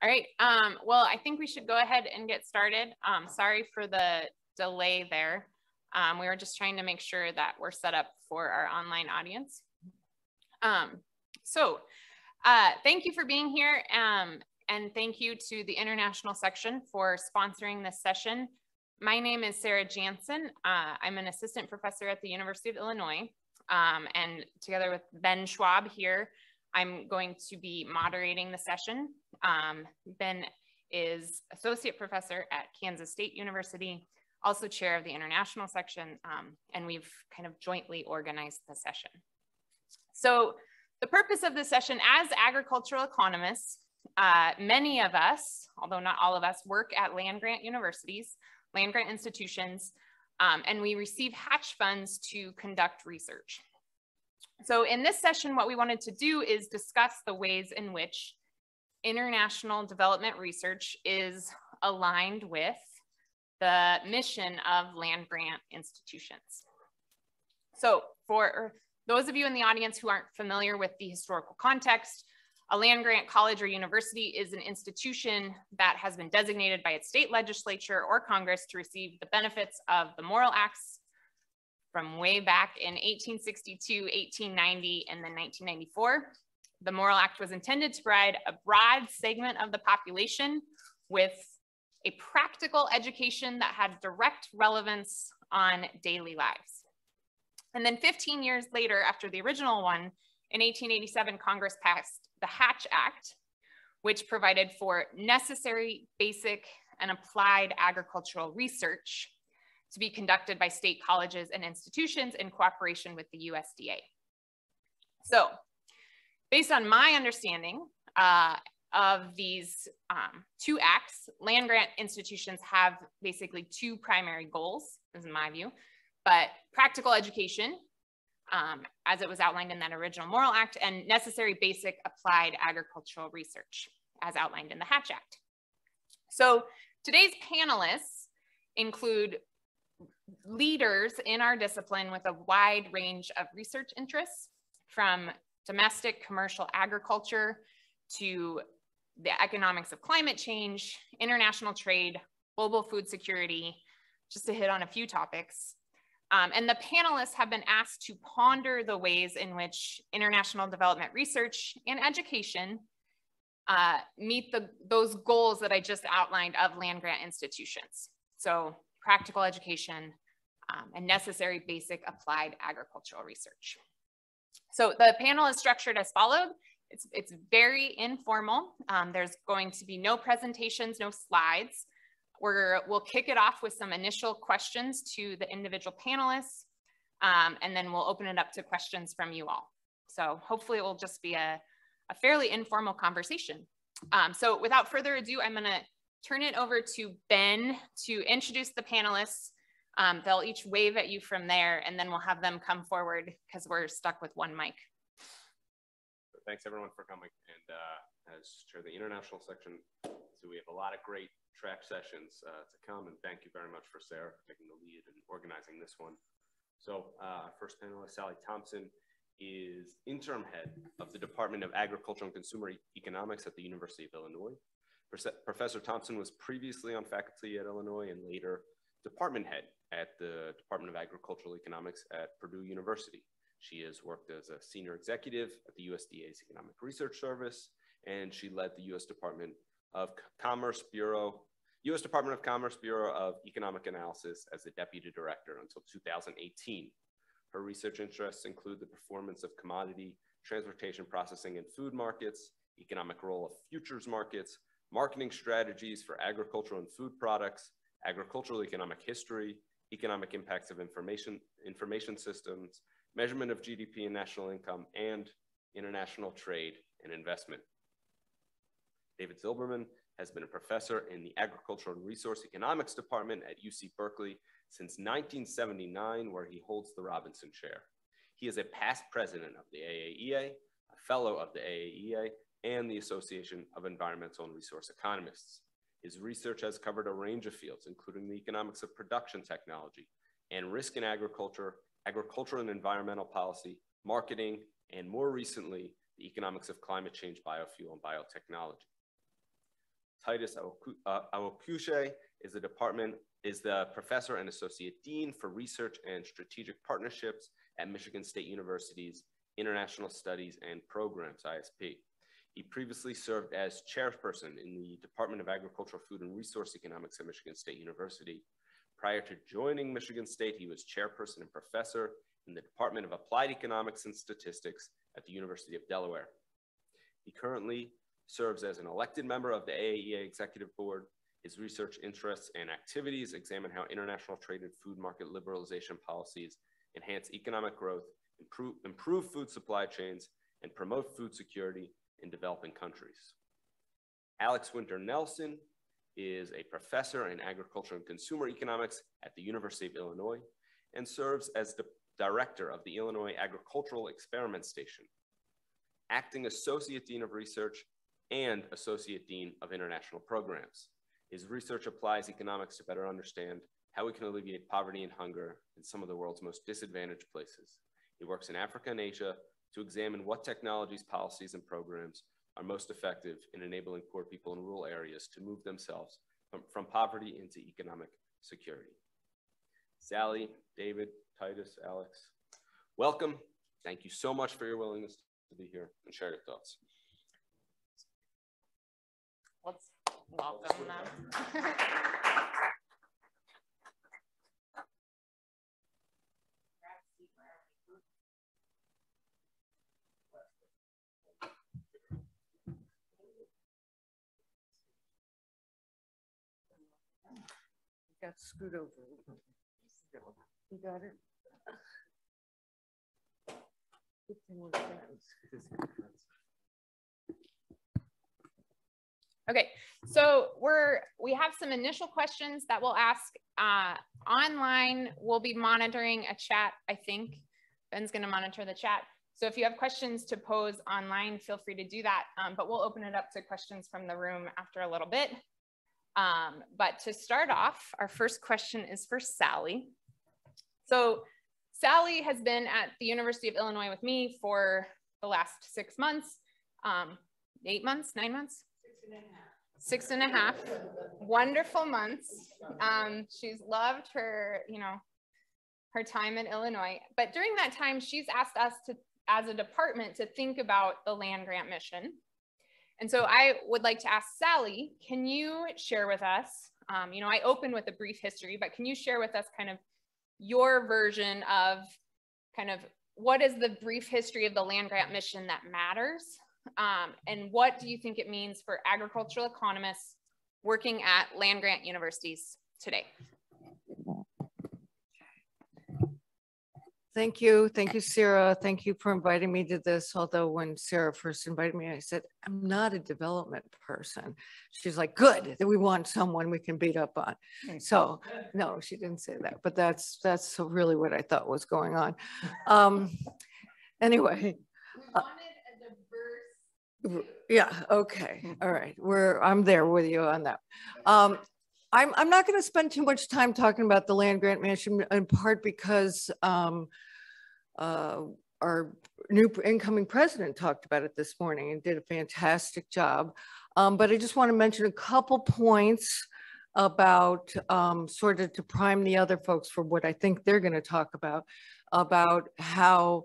All right. Um, well, I think we should go ahead and get started. Um, sorry for the delay there. Um, we were just trying to make sure that we're set up for our online audience. Um, so uh, thank you for being here. Um, and thank you to the international section for sponsoring this session. My name is Sarah Janzen. Uh, I'm an assistant professor at the University of Illinois. Um, and together with Ben Schwab here, I'm going to be moderating the session. Um, ben is associate professor at Kansas State University, also chair of the international section, um, and we've kind of jointly organized the session. So the purpose of this session, as agricultural economists, uh, many of us, although not all of us, work at land-grant universities, land-grant institutions, um, and we receive hatch funds to conduct research. So in this session, what we wanted to do is discuss the ways in which international development research is aligned with the mission of land-grant institutions. So for those of you in the audience who aren't familiar with the historical context, a land grant college or university is an institution that has been designated by its state legislature or Congress to receive the benefits of the Morrill Acts from way back in 1862, 1890, and then 1994. The Morrill Act was intended to provide a broad segment of the population with a practical education that had direct relevance on daily lives. And then 15 years later, after the original one, in 1887, Congress passed the Hatch Act, which provided for necessary, basic, and applied agricultural research to be conducted by state colleges and institutions in cooperation with the USDA. So based on my understanding uh, of these um, two acts, land grant institutions have basically two primary goals, is my view, but practical education, um, as it was outlined in that original Morrill Act, and necessary basic applied agricultural research, as outlined in the Hatch Act. So today's panelists include leaders in our discipline with a wide range of research interests from domestic commercial agriculture to the economics of climate change, international trade, global food security, just to hit on a few topics. Um, and the panelists have been asked to ponder the ways in which international development research and education uh, meet the, those goals that I just outlined of land grant institutions. So practical education, um, and necessary basic applied agricultural research. So the panel is structured as followed. It's, it's very informal. Um, there's going to be no presentations, no slides. We're, we'll kick it off with some initial questions to the individual panelists, um, and then we'll open it up to questions from you all. So hopefully it will just be a, a fairly informal conversation. Um, so without further ado, I'm gonna turn it over to Ben to introduce the panelists. Um, they'll each wave at you from there and then we'll have them come forward because we're stuck with one mic. Thanks everyone for coming. And uh, as chair of the international section, so we have a lot of great track sessions uh, to come. And thank you very much for Sarah for taking the lead and organizing this one. So uh, first panelist, Sally Thompson, is interim head of the Department of Agriculture and Consumer Economics at the University of Illinois. Professor Thompson was previously on faculty at Illinois and later department head at the Department of Agricultural Economics at Purdue University. She has worked as a senior executive at the USDA's Economic Research Service, and she led the U.S. Department of Commerce Bureau, U.S. Department of Commerce Bureau of Economic Analysis as the deputy director until 2018. Her research interests include the performance of commodity, transportation processing and food markets, economic role of futures markets, marketing strategies for agricultural and food products, agricultural economic history, economic impacts of information, information systems, measurement of GDP and national income, and international trade and investment. David Zilberman has been a professor in the Agricultural and Resource Economics Department at UC Berkeley since 1979, where he holds the Robinson Chair. He is a past president of the AAEA, a fellow of the AAEA, and the Association of Environmental and Resource Economists. His research has covered a range of fields, including the economics of production technology and risk in agriculture, agricultural and environmental policy, marketing, and more recently, the economics of climate change, biofuel, and biotechnology. Titus uh, Awokuse is the department is the professor and associate dean for research and strategic partnerships at Michigan State University's International Studies and Programs, ISP. He previously served as chairperson in the Department of Agricultural, Food, and Resource Economics at Michigan State University. Prior to joining Michigan State, he was chairperson and professor in the Department of Applied Economics and Statistics at the University of Delaware. He currently serves as an elected member of the AAEA Executive Board. His research interests and activities examine how international trade and food market liberalization policies enhance economic growth, improve, improve food supply chains, and promote food security in developing countries. Alex Winter Nelson is a professor in agriculture and consumer economics at the University of Illinois and serves as the director of the Illinois Agricultural Experiment Station, acting associate dean of research and associate dean of international programs. His research applies economics to better understand how we can alleviate poverty and hunger in some of the world's most disadvantaged places. He works in Africa and Asia to examine what technologies, policies, and programs are most effective in enabling poor people in rural areas to move themselves from, from poverty into economic security. Sally, David, Titus, Alex, welcome. Thank you so much for your willingness to be here and share your thoughts. Let's welcome them. got screwed over. You got it? Okay, so we're we have some initial questions that we'll ask uh, online. We'll be monitoring a chat. I think Ben's going to monitor the chat. So if you have questions to pose online, feel free to do that. Um, but we'll open it up to questions from the room after a little bit. Um, but to start off, our first question is for Sally. So Sally has been at the University of Illinois with me for the last six months, um, eight months, nine months? Six and a half. Six and a half, wonderful months. Um, she's loved her, you know, her time in Illinois. But during that time, she's asked us to, as a department, to think about the land grant mission and so I would like to ask Sally, can you share with us, um, you know, I open with a brief history, but can you share with us kind of your version of kind of what is the brief history of the land grant mission that matters? Um, and what do you think it means for agricultural economists working at land grant universities today? Thank you. Thank you, Sarah. Thank you for inviting me to this. Although when Sarah first invited me, I said, I'm not a development person. She's like, good, that we want someone we can beat up on. So no, she didn't say that, but that's that's really what I thought was going on. Um, anyway. Uh, yeah, okay. All right. We're I'm there with you on that. Um, I'm, I'm not going to spend too much time talking about the land grant mission in part because um, uh, our new incoming president talked about it this morning and did a fantastic job. Um, but I just want to mention a couple points about um, sort of to prime the other folks for what I think they're going to talk about, about how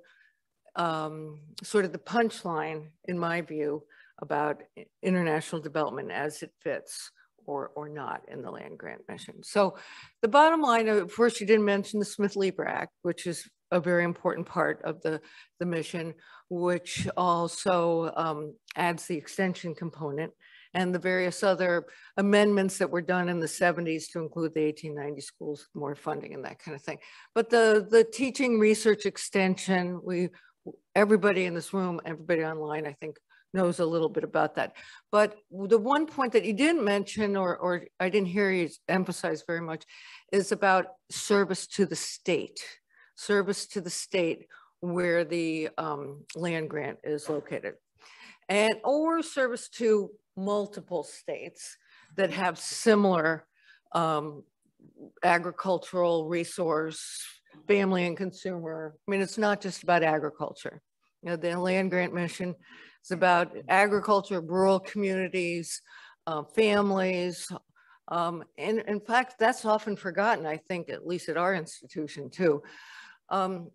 um, sort of the punchline, in my view, about international development as it fits or, or not in the land grant mission. So the bottom line, of first you didn't mention the Smith-Lever Act, which is a very important part of the, the mission, which also um, adds the extension component and the various other amendments that were done in the 70s to include the 1890 schools, more funding and that kind of thing. But the, the teaching research extension, we, everybody in this room, everybody online, I think knows a little bit about that. But the one point that you didn't mention or, or I didn't hear you emphasize very much is about service to the state service to the state where the um, land grant is located. And or service to multiple states that have similar um, agricultural resource, family and consumer. I mean, it's not just about agriculture. You know, the land grant mission is about agriculture, rural communities, uh, families. Um, and in fact, that's often forgotten, I think, at least at our institution too. Um,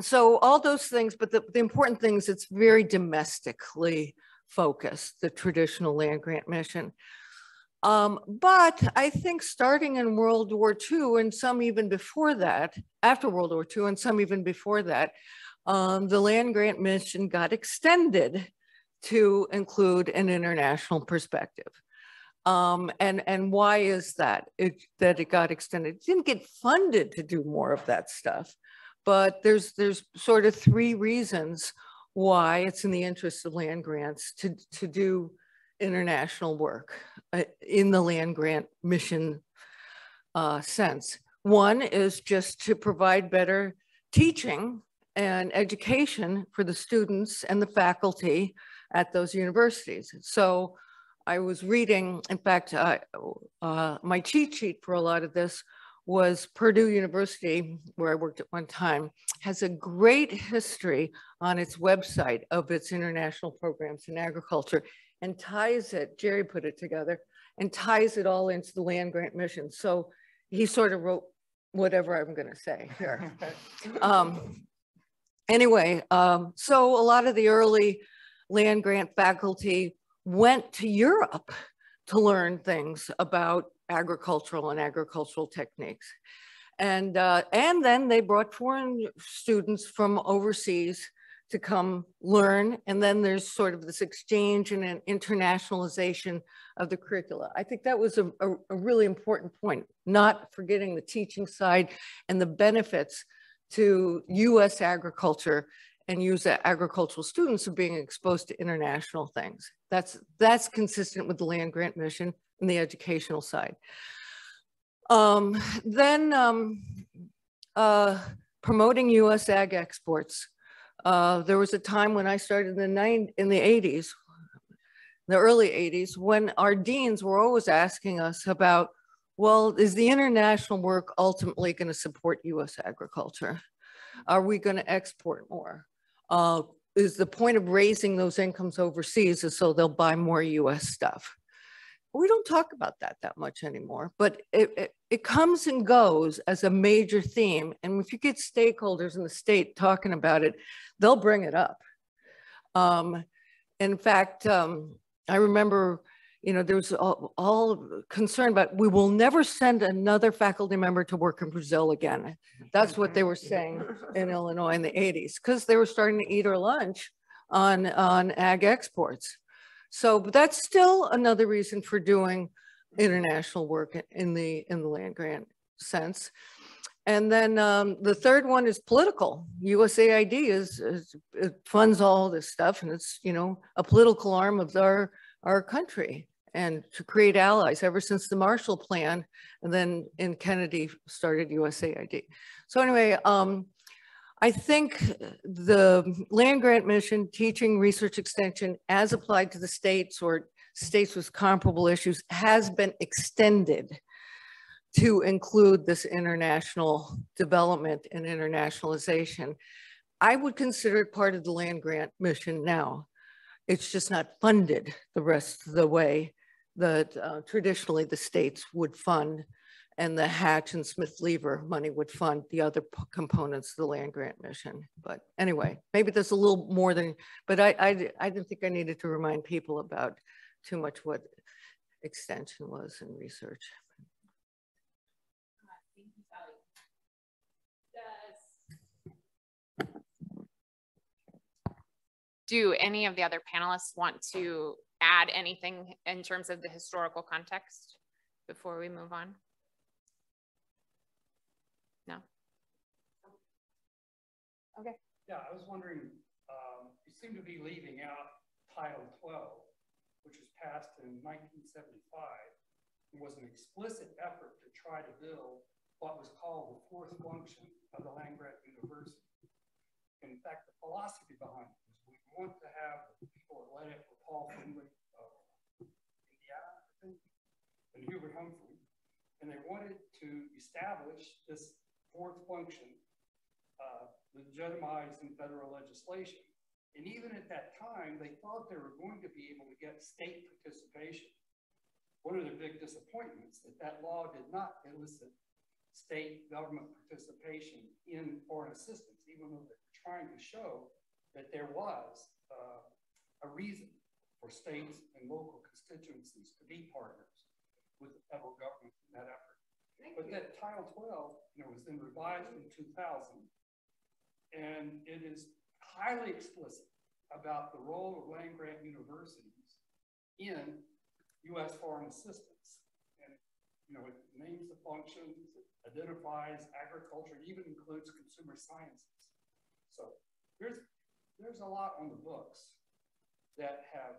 so all those things, but the, the important things, it's very domestically focused, the traditional land grant mission. Um, but I think starting in World War II and some even before that, after World War II and some even before that, um, the land grant mission got extended to include an international perspective. Um, and, and why is that, it, that it got extended? It didn't get funded to do more of that stuff, but there's, there's sort of three reasons why it's in the interest of land grants to, to do international work uh, in the land grant mission uh, sense. One is just to provide better teaching and education for the students and the faculty at those universities. So I was reading, in fact, uh, uh, my cheat sheet for a lot of this was Purdue University, where I worked at one time, has a great history on its website of its international programs in agriculture and ties it, Jerry put it together, and ties it all into the land grant mission. So he sort of wrote whatever I'm gonna say here. um, anyway, um, so a lot of the early land grant faculty went to Europe to learn things about agricultural and agricultural techniques. And, uh, and then they brought foreign students from overseas to come learn. And then there's sort of this exchange and an internationalization of the curricula. I think that was a, a, a really important point, not forgetting the teaching side and the benefits to US agriculture and use agricultural students of being exposed to international things. That's, that's consistent with the land grant mission and the educational side. Um, then um, uh, promoting US ag exports. Uh, there was a time when I started in the, nine, in the 80s, the early 80s, when our deans were always asking us about, well, is the international work ultimately going to support US agriculture? Are we going to export more? uh, is the point of raising those incomes overseas is so they'll buy more US stuff. We don't talk about that that much anymore, but it, it, it comes and goes as a major theme. And if you get stakeholders in the state talking about it, they'll bring it up. Um, in fact, um, I remember you know, there was all, all concern about we will never send another faculty member to work in Brazil again. That's what they were saying in Illinois in the 80s because they were starting to eat our lunch on, on ag exports. So but that's still another reason for doing international work in the, in the land grant sense. And then um, the third one is political. USAID is, is, funds all this stuff and it's, you know, a political arm of our, our country and to create allies ever since the Marshall Plan, and then in Kennedy started USAID. So anyway, um, I think the land grant mission, teaching, research extension as applied to the states or states with comparable issues has been extended to include this international development and internationalization. I would consider it part of the land grant mission now. It's just not funded the rest of the way that uh, traditionally the states would fund and the Hatch and Smith Lever money would fund the other components of the land grant mission. But anyway, maybe there's a little more than, but I, I, I didn't think I needed to remind people about too much what extension was in research. Do any of the other panelists want to add anything in terms of the historical context before we move on? No? Okay. Yeah, I was wondering, um, you seem to be leaving out Title 12, which was passed in 1975 It was an explicit effort to try to build what was called the fourth function of the land grant university. In fact, the philosophy behind it is we want to have people that led it were Paul Findley and Hubert Humphrey, and they wanted to establish this fourth function uh, legitimized in federal legislation. And even at that time, they thought they were going to be able to get state participation. one of the big disappointments that that law did not elicit state government participation in foreign assistance, even though they're trying to show that there was uh, a reason for states and local constituencies to be partners with the federal government in that effort. Thank but you. that Title 12 you know, was then revised in 2000, and it is highly explicit about the role of land grant universities in U.S. foreign assistance. And you know, it names the functions, it identifies agriculture, even includes consumer sciences. So there's there's a lot on the books that have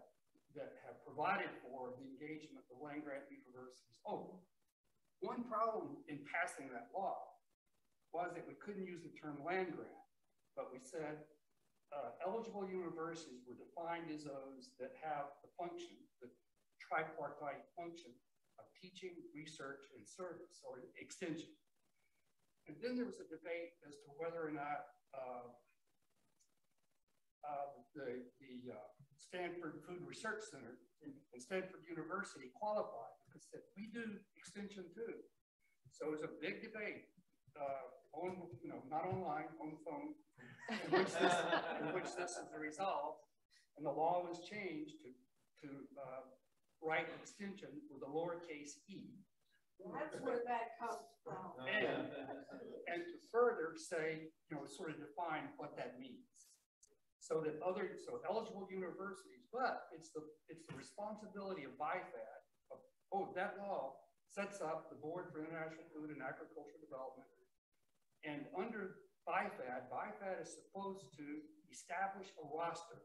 that have provided for the engagement of land grant universities. Oh, one problem in passing that law was that we couldn't use the term land grant, but we said uh, eligible universities were defined as those that have the function, the tripartite function of teaching, research, and service, or extension. And then there was a debate as to whether or not uh, uh, the, the uh, Stanford Food Research Center and Stanford University qualified because said, we do extension too. So it was a big debate uh, on, you know, not online, on the phone, in which this, in which this is resolved. And the law was changed to, to uh, write extension with a lowercase e. That's where that comes from. And, and to further say, you know, sort of define what that means so that other, so eligible universities, but it's the, it's the responsibility of BIFAD, of, oh, that law sets up the Board for International Food and Agricultural Development. And under BIFAD, BIFAD is supposed to establish a roster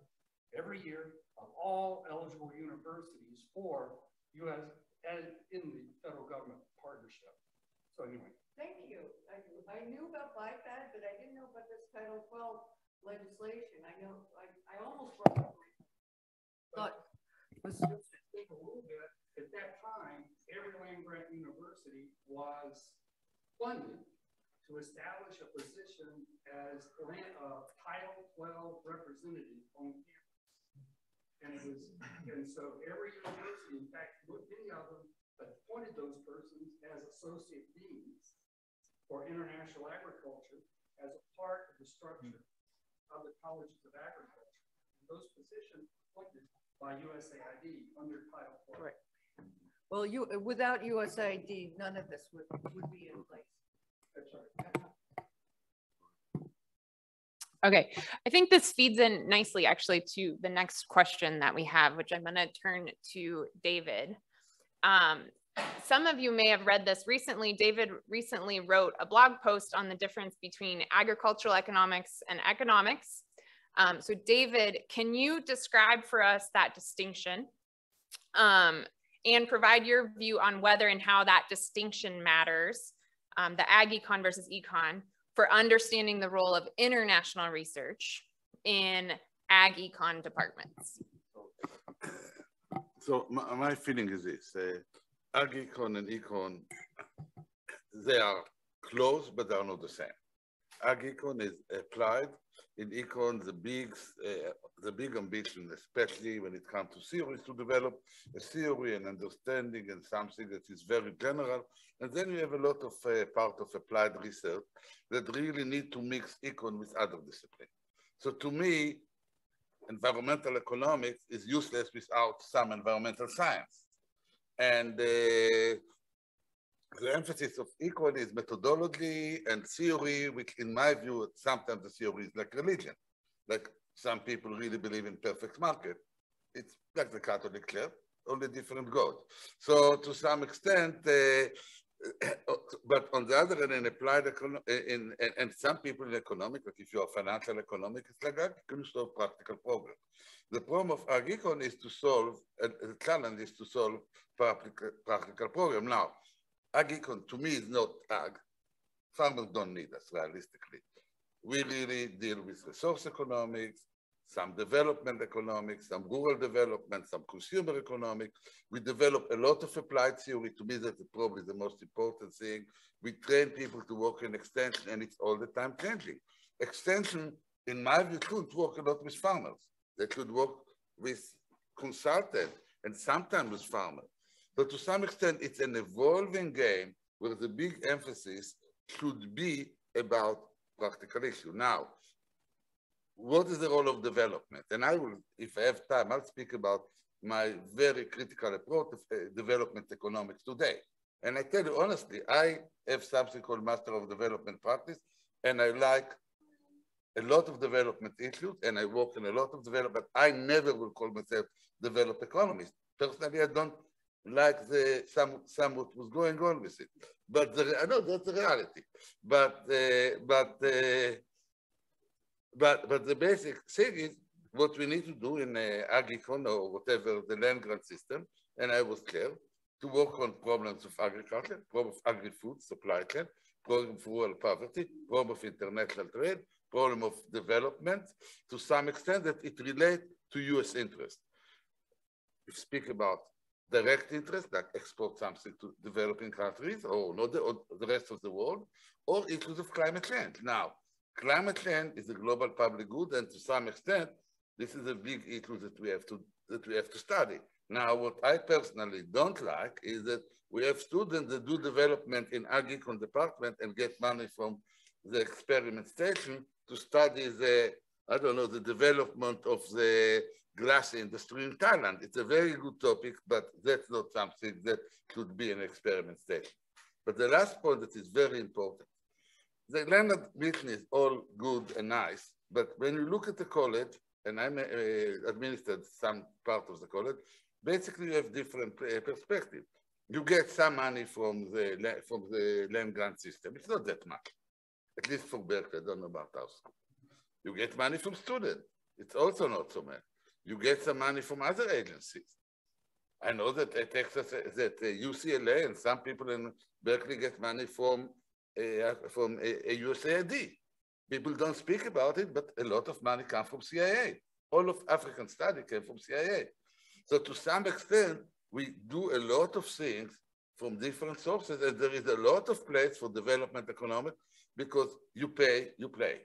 every year of all eligible universities for U.S. in the federal government partnership. So anyway. Thank you. I, I knew about BIFAD, but I didn't know about this Title 12 legislation. I know, I, I almost let's just think a little bit. At that time, every land grant university was funded to establish a position as a uh, Title 12 representative on campus. And it was, and so every university, in fact, many of them appointed those persons as associate deans for international agriculture as a part of the structure of the colleges of agriculture. And those positions appointed by USAID under Title IV. Right. Well, you without USAID, none of this would, would be in place. That's right. Okay, I think this feeds in nicely actually to the next question that we have, which I'm going to turn to David. Um, some of you may have read this recently. David recently wrote a blog post on the difference between agricultural economics and economics. Um, so David, can you describe for us that distinction um, and provide your view on whether and how that distinction matters, um, the ag econ versus econ, for understanding the role of international research in ag econ departments? So my, my feeling is this, uh, AgEcon and Econ, they are close, but they are not the same. AgEcon is applied. In Econ, the big, uh, the big ambition, especially when it comes to theories, to develop a theory and understanding and something that is very general. And then you have a lot of uh, part of applied research that really need to mix Econ with other disciplines. So to me, environmental economics is useless without some environmental science. And uh, the emphasis of econ is methodology and theory, which in my view, sometimes the theory is like religion. Like some people really believe in perfect market. It's like the Catholic Church, only different God. So to some extent, uh, but on the other hand, in applied economic, in, in, and some people in economic, like if you are financial economic, it's like can solve practical problems. The problem of AgEcon is to solve, uh, the challenge is to solve practical, practical problem. Now, AgEcon to me is not ag. Farmers don't need us realistically. We really deal with resource economics, some development economics, some rural development, some consumer economics. We develop a lot of applied theory. To me, that's probably the most important thing. We train people to work in extension, and it's all the time changing. Extension, in my view, could work a lot with farmers. They could work with consultants and sometimes with farmers. So to some extent, it's an evolving game where the big emphasis should be about practical issue. Now, what is the role of development? And I will, if I have time, I'll speak about my very critical approach of uh, development economics today. And I tell you honestly, I have something called Master of Development Practice, and I like a lot of development issues, and I work in a lot of development. I never will call myself developed economist. Personally, I don't like the some some what was going on with it. But the, I know that's the reality. But uh, but uh, but but the basic thing is what we need to do in uh, AgEcon or whatever the land grant system, and I was clear to work on problems of agriculture, problem of agri-food supply chain, problem of rural poverty, problem of international trade, problem of development, to some extent that it relates to U.S. interest. We speak about direct interest, like export something to developing countries or, not the, or the rest of the world, or issues of climate change. Now, climate change is a global public good, and to some extent, this is a big issue that we have to that we have to study. Now, what I personally don't like is that we have students that do development in AgEcon department and get money from the experiment station to study the, I don't know, the development of the glass industry in Thailand. It's a very good topic, but that's not something that should be an experiment station. But the last point that is very important, the land admission is all good and nice, but when you look at the college, and I uh, administered some part of the college, basically you have different uh, perspective. You get some money from the, from the land grant system. It's not that much, at least for Berkeley, I don't know about us. You get money from students. It's also not so much. You get some money from other agencies. I know that at Texas, that uh, UCLA and some people in Berkeley get money from uh, Eh, from eh, eh, a, a USAID. People don't speak about it, but a lot of money comes from CIA. All of African study came from CIA. So to some extent, we do a lot of things from different sources, and there is a lot of place for development economics because you pay, you play.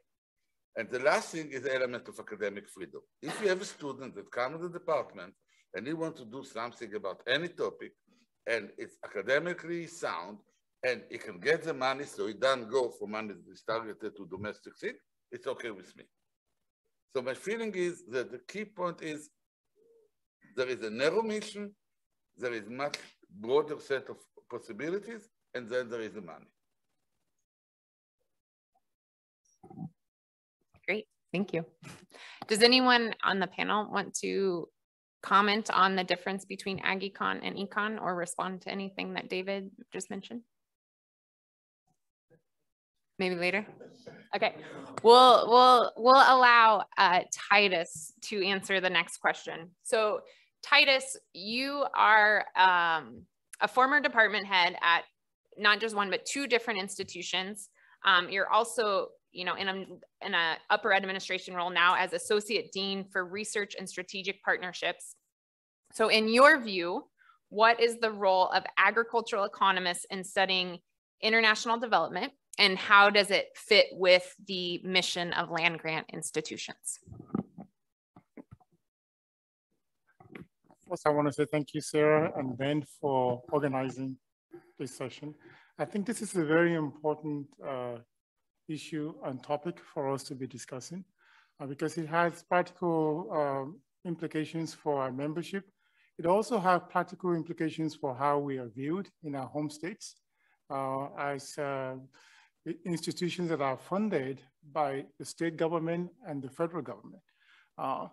And the last thing is the element of academic freedom. If you have a student that comes to the department and he wants to do something about any topic, and it's academically sound, and he can get the money so he doesn't go for money that is targeted to domestic things, it's okay with me. So my feeling is that the key point is there is a narrow mission, there is much broader set of possibilities, and then there is the money. Great, thank you. Does anyone on the panel want to comment on the difference between AgEcon and Econ or respond to anything that David just mentioned? Maybe later. Okay, we'll we'll we'll allow uh, Titus to answer the next question. So, Titus, you are um, a former department head at not just one but two different institutions. Um, you're also, you know, in a in a upper administration role now as associate dean for research and strategic partnerships. So, in your view, what is the role of agricultural economists in studying international development? And how does it fit with the mission of land grant institutions? First, I want to say thank you, Sarah and Ben, for organizing this session. I think this is a very important uh, issue and topic for us to be discussing uh, because it has practical uh, implications for our membership. It also has practical implications for how we are viewed in our home states. Uh, as uh, institutions that are funded by the state government and the federal government. Uh,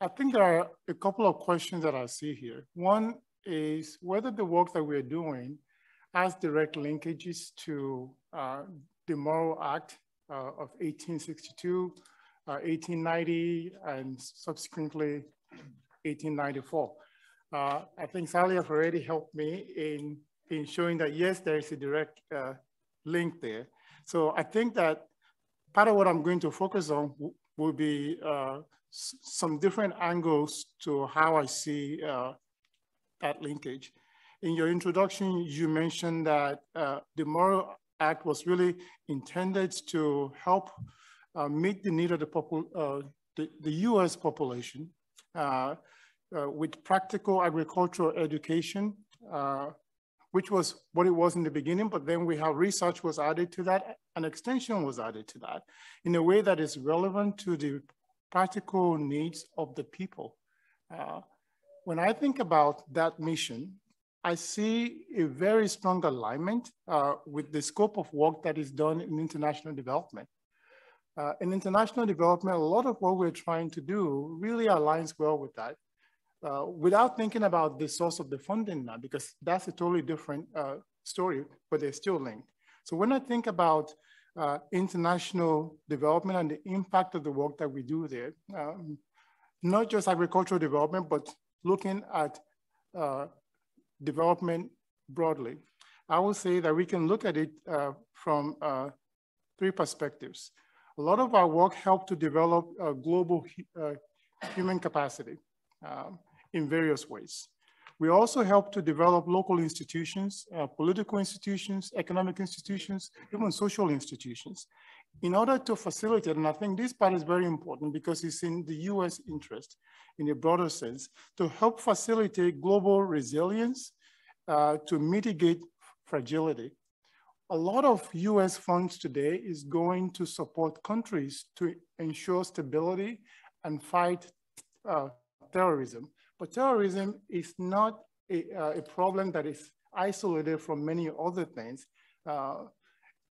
I think there are a couple of questions that I see here. One is whether the work that we're doing has direct linkages to uh, the Morrill Act uh, of 1862, 1890, uh, and subsequently 1894. Uh, I think Sally have already helped me in, in showing that yes, there is a direct uh, link there. So I think that part of what I'm going to focus on will be uh, some different angles to how I see uh, that linkage. In your introduction, you mentioned that uh, the Morrill Act was really intended to help uh, meet the need of the, uh, the, the, US population uh, with practical agricultural education which was what it was in the beginning, but then we have research was added to that and extension was added to that in a way that is relevant to the practical needs of the people. Uh, when I think about that mission, I see a very strong alignment uh, with the scope of work that is done in international development. Uh, in international development, a lot of what we're trying to do really aligns well with that. Uh, without thinking about the source of the funding now, because that's a totally different uh, story, but they're still linked. So when I think about uh, international development and the impact of the work that we do there, um, not just agricultural development, but looking at uh, development broadly, I will say that we can look at it uh, from three perspectives. A lot of our work helped to develop global human capacity. Um, in various ways. We also help to develop local institutions, uh, political institutions, economic institutions, even social institutions, in order to facilitate, and I think this part is very important because it's in the US interest, in a broader sense, to help facilitate global resilience, uh, to mitigate fragility. A lot of US funds today is going to support countries to ensure stability and fight uh, terrorism. But terrorism is not a, uh, a problem that is isolated from many other things. Uh,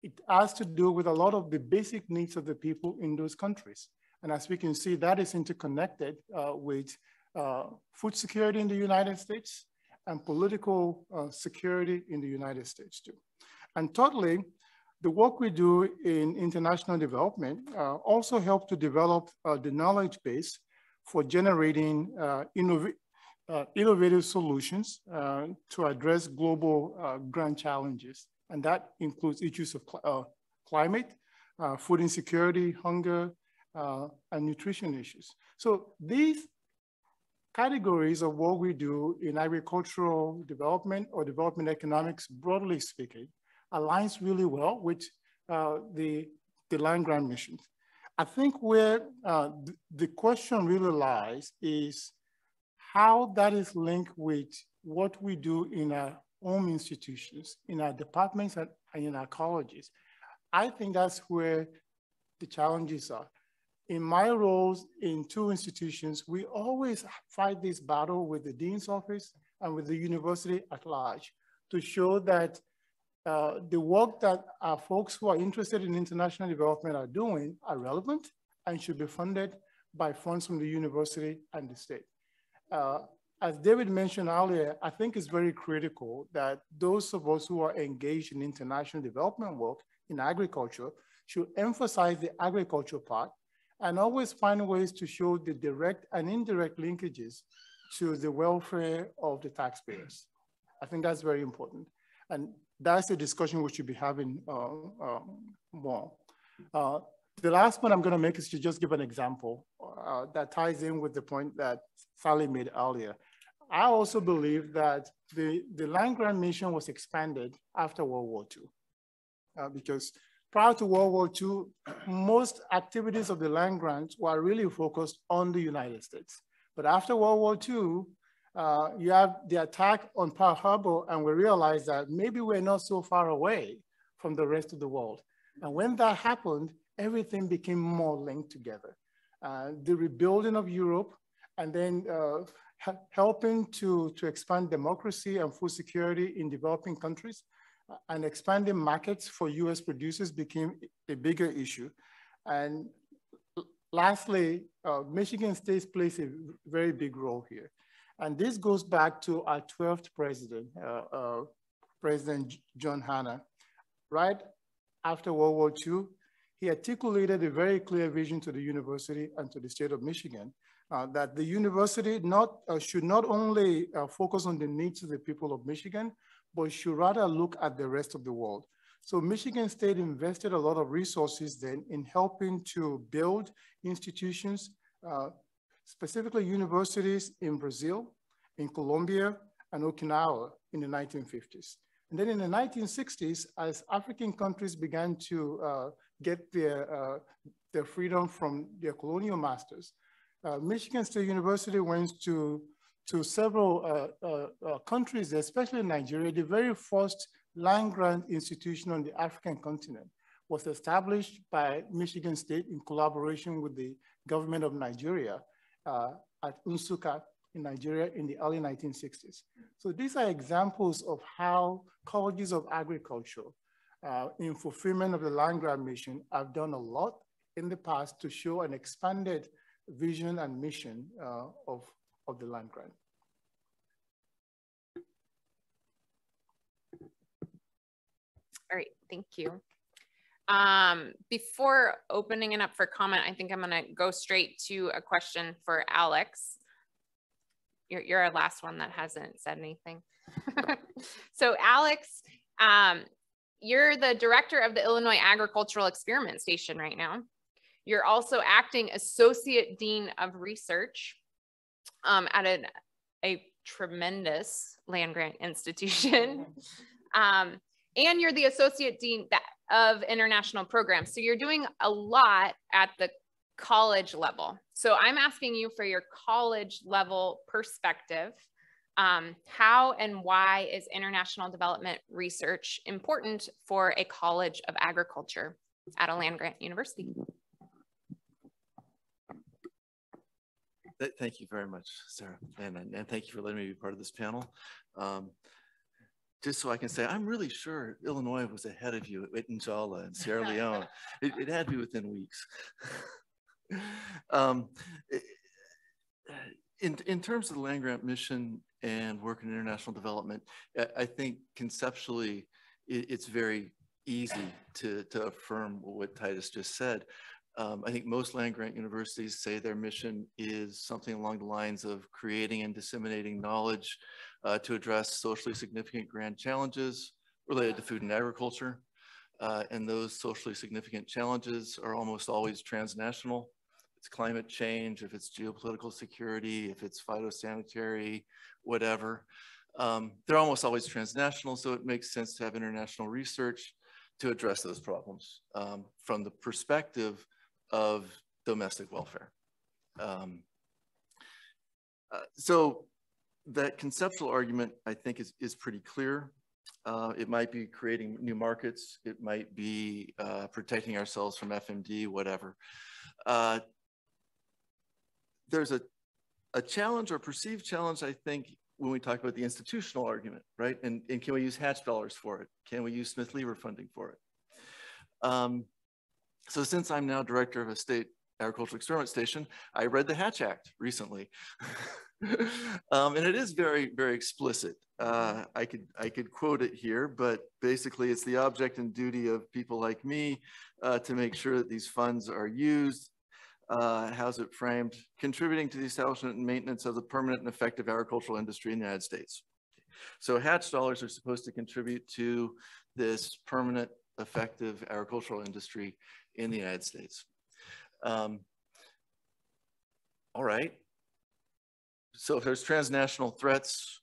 it has to do with a lot of the basic needs of the people in those countries. And as we can see, that is interconnected uh, with uh, food security in the United States and political uh, security in the United States too. And thirdly, the work we do in international development uh, also help to develop the knowledge base for generating uh, innov uh, innovative solutions uh, to address global uh, grand challenges. And that includes issues of cl uh, climate, uh, food insecurity, hunger, and nutrition issues. So these categories of what we do in agricultural development or development economics, broadly speaking, aligns really well with the, the land grant missions. I think where uh, th the question really lies is how that is linked with what we do in our own institutions, in our departments and in our colleges. I think that's where the challenges are. In my roles in two institutions, we always fight this battle with the dean's office and with the university at large to show that uh, the work that our folks who are interested in international development are doing are relevant and should be funded by funds from the university and the state. Uh, as David mentioned earlier, I think it's very critical that those of us who are engaged in international development work in agriculture should emphasize the agriculture part and always find ways to show the direct and indirect linkages to the welfare of the taxpayers. I think that's very important. And that's a discussion we should be having uh, uh, more. Uh, the last point I'm going to make is to just give an example uh, that ties in with the point that Sally made earlier. I also believe that the, the land grant mission was expanded after World War II uh, because prior to World War II, most activities of the land grants were really focused on the United States. But after World War II, uh, you have the attack on Pearl Harbor and we realized that maybe we're not so far away from the rest of the world. And when that happened, everything became more linked together. Uh, the rebuilding of Europe and then uh, helping to, to expand democracy and food security in developing countries uh, and expanding markets for US producers became a bigger issue. And lastly, uh, Michigan State plays a very big role here. And this goes back to our 12th president, uh, uh, President John Hannah. Right after World War II, he articulated a very clear vision to the university and to the state of Michigan uh, that the university not, uh, should not only uh, focus on the needs of the people of Michigan, but should rather look at the rest of the world. So Michigan State invested a lot of resources then in helping to build institutions uh, specifically universities in Brazil, in Colombia, and Okinawa in the 1950s. And then in the 1960s, as African countries began to uh, get their, uh, their freedom from their colonial masters, uh, Michigan State University went to, to several uh, uh, uh, countries, especially Nigeria, the very first land grant institution on the African continent was established by Michigan State in collaboration with the government of Nigeria at Nsukka in Nigeria in the early 1960s. So these are examples of how colleges of agriculture uh, in fulfillment of the land grant mission have done a lot in the past to show an expanded vision and mission uh, of, of the land grant. All right, thank you. Um, before opening it up for comment, I think I'm gonna go straight to a question for Alex. You're, you're our last one that hasn't said anything. so Alex, um, you're the director of the Illinois Agricultural Experiment Station right now. You're also acting Associate Dean of Research um, at an, a tremendous land grant institution. Um, and you're the Associate Dean of International Programs. So you're doing a lot at the college level. So I'm asking you for your college level perspective. Um, how and why is international development research important for a college of agriculture at a land grant university? Thank you very much, Sarah, and, and thank you for letting me be part of this panel. Um, just so I can say, I'm really sure Illinois was ahead of you at Njala and Sierra Leone. It, it, had to be within weeks. um, in, in terms of the land grant mission and work in international development, I think conceptually it, it's very easy to, to affirm what Titus just said. Um, I think most land-grant universities say their mission is something along the lines of creating and disseminating knowledge uh, to address socially significant grand challenges related to food and agriculture. Uh, and those socially significant challenges are almost always transnational. It's climate change, if it's geopolitical security, if it's phytosanitary, whatever. Um, they're almost always transnational, so it makes sense to have international research to address those problems um, from the perspective of domestic welfare. Um, uh, so that conceptual argument, I think, is, is pretty clear. Uh, it might be creating new markets. It might be uh, protecting ourselves from FMD, whatever. Uh, there's a, a challenge or perceived challenge, I think, when we talk about the institutional argument, right? And, and can we use Hatch dollars for it? Can we use Smith-Lever funding for it? Um, so since I'm now director of a state agricultural experiment station, I read the Hatch Act recently. um, and it is very, very explicit. Uh, I could I could quote it here, but basically it's the object and duty of people like me uh, to make sure that these funds are used. Uh, how's it framed? Contributing to the establishment and maintenance of the permanent and effective agricultural industry in the United States. So hatch dollars are supposed to contribute to this permanent effective agricultural industry in the United States. Um, all right. So if there's transnational threats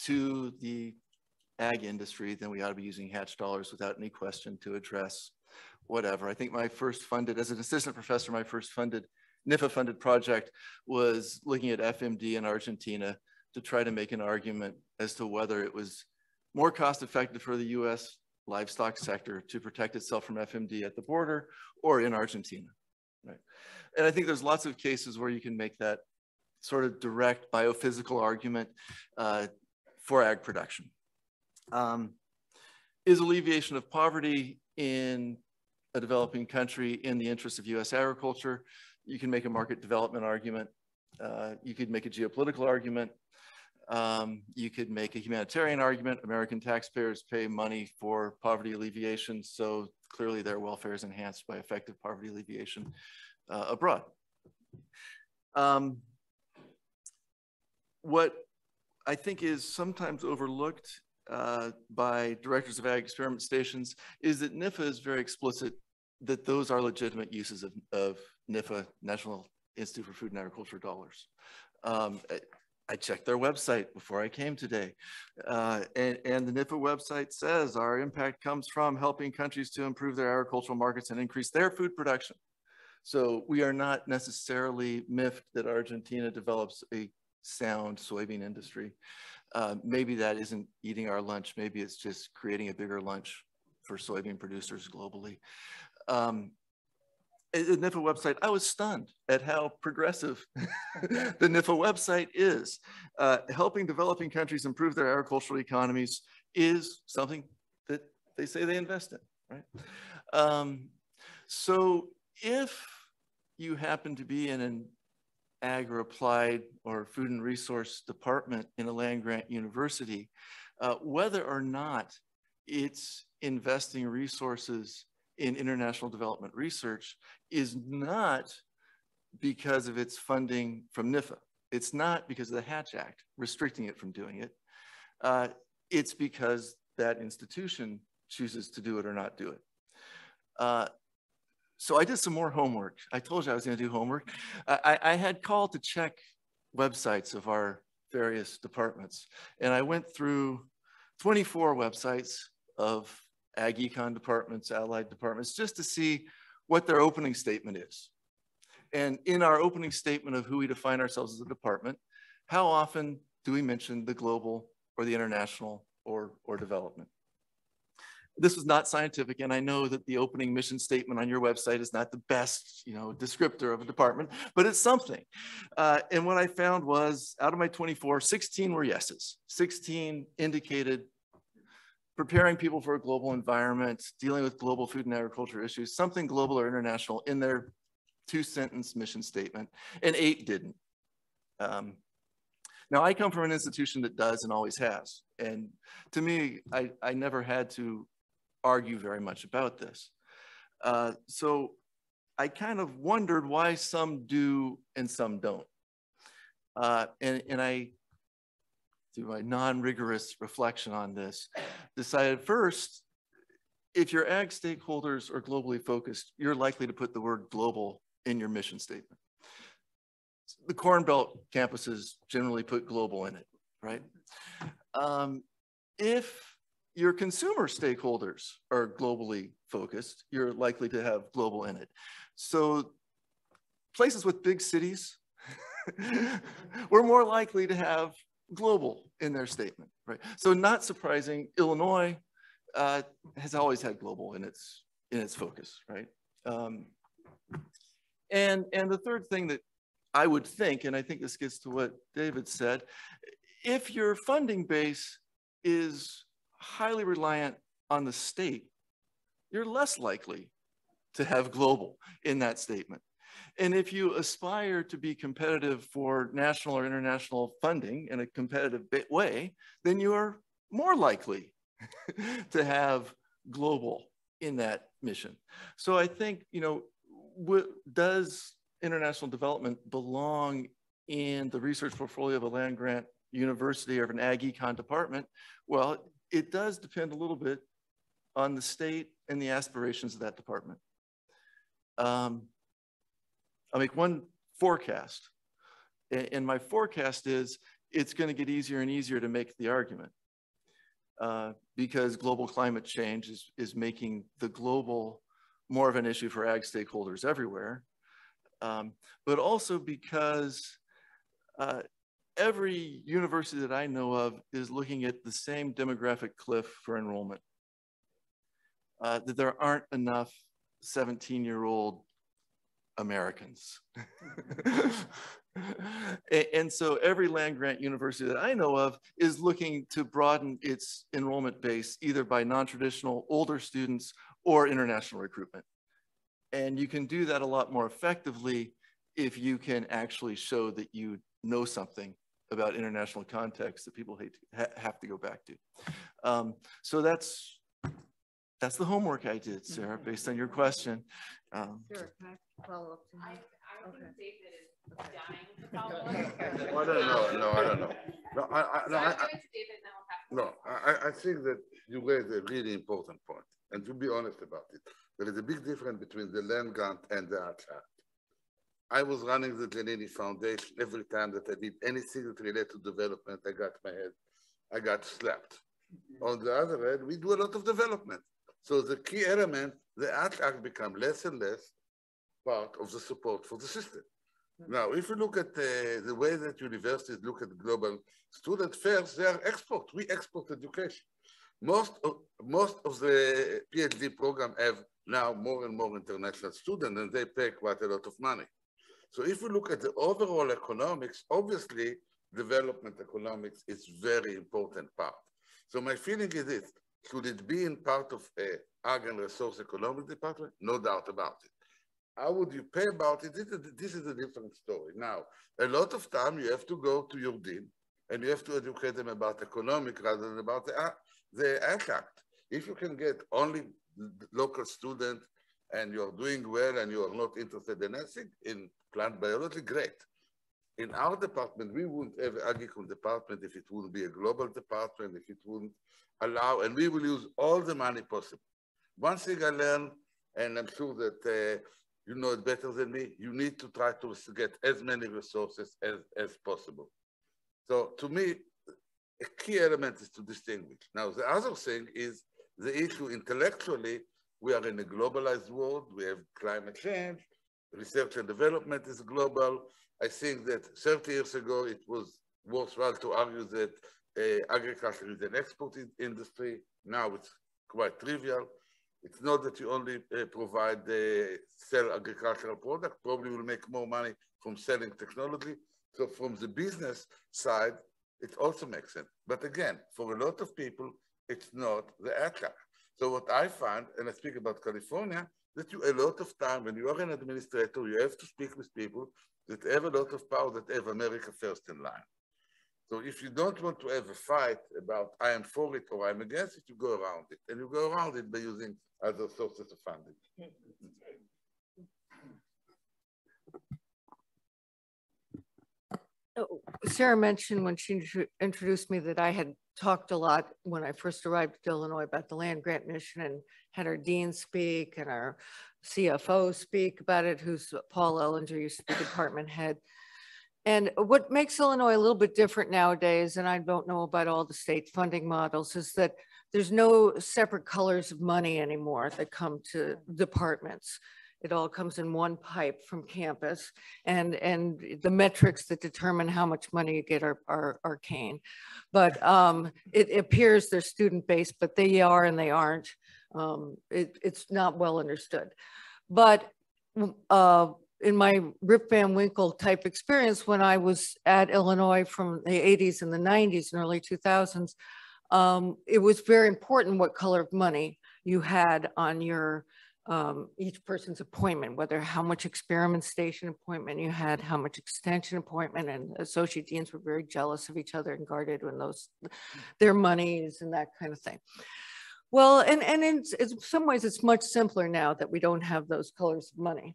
to the ag industry, then we ought to be using hatch dollars without any question to address whatever. I think my first funded, as an assistant professor, my first funded, NIFA funded project was looking at FMD in Argentina to try to make an argument as to whether it was more cost effective for the US livestock sector to protect itself from FMD at the border or in Argentina, right? And I think there's lots of cases where you can make that sort of direct biophysical argument uh, for ag production. Um, is alleviation of poverty in a developing country in the interest of US agriculture? You can make a market development argument. Uh, you could make a geopolitical argument. Um, you could make a humanitarian argument. American taxpayers pay money for poverty alleviation, so clearly their welfare is enhanced by effective poverty alleviation uh, abroad. Um, what I think is sometimes overlooked uh, by directors of ag experiment stations is that NIFA is very explicit that those are legitimate uses of, of NIFA, National Institute for Food and Agriculture dollars. Um, I checked their website before I came today. Uh, and, and the NIFA website says our impact comes from helping countries to improve their agricultural markets and increase their food production. So we are not necessarily miffed that Argentina develops a sound soybean industry. Uh, maybe that isn't eating our lunch. Maybe it's just creating a bigger lunch for soybean producers globally. Um, the NIFA website, I was stunned at how progressive the NIFA website is. Uh, helping developing countries improve their agricultural economies is something that they say they invest in, right? Um, so if you happen to be in an ag or applied or food and resource department in a land grant university, uh, whether or not it's investing resources in international development research is not because of its funding from NIFA. It's not because of the Hatch Act restricting it from doing it. Uh, it's because that institution chooses to do it or not do it. Uh, so I did some more homework. I told you I was going to do homework. I, I had called to check websites of our various departments, and I went through 24 websites of ag econ departments, allied departments, just to see what their opening statement is. And in our opening statement of who we define ourselves as a department, how often do we mention the global or the international or, or development? this was not scientific, and I know that the opening mission statement on your website is not the best, you know, descriptor of a department, but it's something. Uh, and what I found was out of my 24, 16 were yeses. 16 indicated preparing people for a global environment, dealing with global food and agriculture issues, something global or international in their two sentence mission statement, and eight didn't. Um, now I come from an institution that does and always has. And to me, I, I never had to argue very much about this. Uh, so I kind of wondered why some do and some don't. Uh, and, and I, through my non-rigorous reflection on this, decided first, if your ag stakeholders are globally focused, you're likely to put the word global in your mission statement. The Corn Belt campuses generally put global in it, right? Um, if your consumer stakeholders are globally focused, you're likely to have global in it. So places with big cities, we're more likely to have global in their statement, right? So not surprising, Illinois uh, has always had global in its, in its focus, right? Um, and, and the third thing that I would think, and I think this gets to what David said, if your funding base is highly reliant on the state, you're less likely to have global in that statement. And if you aspire to be competitive for national or international funding in a competitive way, then you are more likely to have global in that mission. So I think, you know, does international development belong in the research portfolio of a land grant university or of an ag econ department? Well, it does depend a little bit on the state and the aspirations of that department. Um, I'll make one forecast. And my forecast is it's going to get easier and easier to make the argument uh, because global climate change is, is making the global more of an issue for ag stakeholders everywhere. Um, but also because uh, every university that I know of is looking at the same demographic cliff for enrollment. Uh, that there aren't enough 17 year old Americans. and so every land grant university that I know of is looking to broaden its enrollment base either by non-traditional older students or international recruitment. And you can do that a lot more effectively if you can actually show that you know something about international context that people hate to, ha have to go back to. Um, so that's that's the homework I did, Sarah, based on your question. Um, sure, can I follow up? I, I okay. think David is dying to follow up. I don't know. No, I don't know. No, I, I, no, I, I, no, I, I think that you raised a really important point. And to be honest about it, there is a big difference between the land grant and the Hatch Act. I was running the Giannini Foundation. Every time that I did anything that related to development, I got my head, I got slapped. Mm-hmm. On the other hand, we do a lot of development. So the key element, the Hatch Act become less and less part of the support for the system. Mm-hmm. Now, if you look at the, the way that universities look at global student fairs, they are export. We export education. Most of, most of the PhD program have now more and more international students and they pay quite a lot of money. So if we look at the overall economics, obviously development economics is very important part. So my feeling is this, should it be in part of a Ag and Resource Economic Department? No doubt about it. How would you pay about it? This is, this is a different story. Now, a lot of time you have to go to your dean and you have to educate them about economic rather than about the, the Act. If you can get only local student and you're doing well and you are not interested in anything in plant biology, great. In our department, we wouldn't have agriculture department if it wouldn't be a global department, if it wouldn't allow, and we will use all the money possible. One thing I learned, and I'm sure that uh, you know it better than me, you need to try to get as many resources as, as possible. So to me, a key element is to distinguish. Now, the other thing is the issue intellectually, we are in a globalized world, we have climate change, research and development is global. I think that 30 years ago, it was worthwhile to argue that uh, agriculture is an export industry. Now it's quite trivial. It's not that you only uh, provide uh, sell agricultural product, probably will make more money from selling technology. So from the business side, it also makes sense. But again, for a lot of people, it's not the ACA. So what I find, and I speak about California, that you a lot of time when you are an administrator, you have to speak with people that have a lot of power, that have America first in line. So if you don't want to have a fight about I am for it or I'm against it, you go around it. And you go around it by using other sources of funding. Oh, Sarah mentioned when she introduced me that I had talked a lot when I first arrived at Illinois about the land grant mission and had our dean speak and our CFO speak about it, who's Paul Ellinger, used to be department head. And what makes Illinois a little bit different nowadays, and I don't know about all the state funding models, is that there's no separate colors of money anymore that come to departments. It all comes in one pipe from campus and, and the metrics that determine how much money you get are, are arcane. But um, it appears they're student-based, but they are and they aren't. Um, it, it's not well understood. But uh, in my Rip Van Winkle type experience when I was at Illinois from the 80s and the 90s and early 2000s, um, it was very important what color of money you had on your um, each person's appointment, whether how much experiment station appointment you had, how much extension appointment, and associate deans were very jealous of each other and guarded when those their monies and that kind of thing. Well, and, and in, in some ways, it's much simpler now that we don't have those colors of money.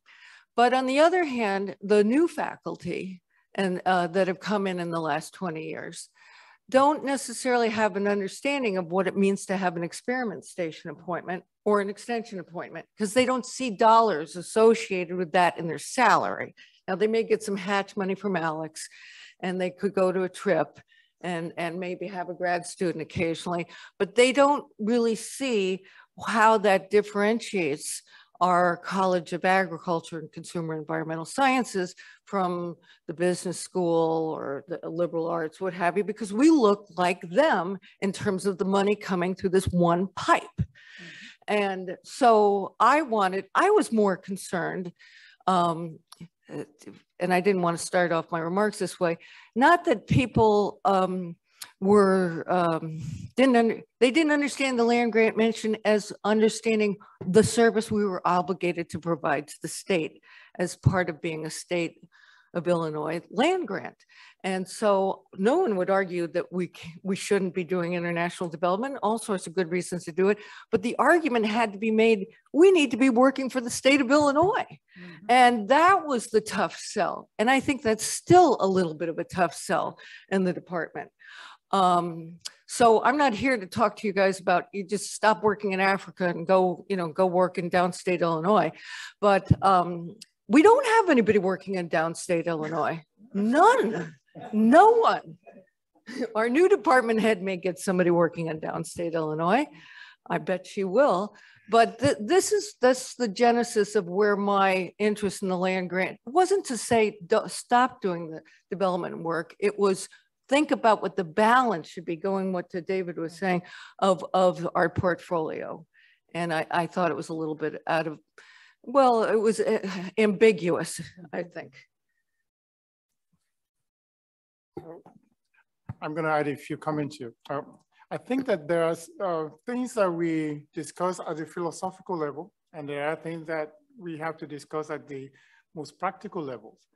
But on the other hand, the new faculty and uh, that have come in in the last 20 years don't necessarily have an understanding of what it means to have an experiment station appointment or an extension appointment because they don't see dollars associated with that in their salary. Now they may get some hatch money from Alex and they could go to a trip and, and maybe have a grad student occasionally, but they don't really see how that differentiates our College of Agriculture and Consumer Environmental Sciences from the business school or the liberal arts, what have you, because we look like them in terms of the money coming through this one pipe. Mm-hmm. And so I wanted, I was more concerned, um, and I didn't want to start off my remarks this way, not that people um, were um, didn't under, they didn't understand the land grant mention as understanding the service we were obligated to provide to the state as part of being a state of Illinois land grant. And so no one would argue that we, we shouldn't be doing international development, all sorts of good reasons to do it. But the argument had to be made, we need to be working for the state of Illinois. Mm -hmm. And that was the tough sell. And I think that's still a little bit of a tough sell in the department. Um, so I'm not here to talk to you guys about you just stop working in Africa and go, you know, go work in downstate Illinois. But um, we don't have anybody working in downstate Illinois. None, no one. Our new department head may get somebody working in downstate Illinois. I bet she will. But th- this is that's the genesis of where my interest in the land grant wasn't to say stop doing the development work. It was think about what the balance should be going. What to David was saying of of our portfolio, and I, I thought it was a little bit out of well, it was uh, ambiguous. I think. I'm going to add a few comments here. Uh, I think that there are uh, things that we discuss at the philosophical level, and there are things that we have to discuss at the most practical levels.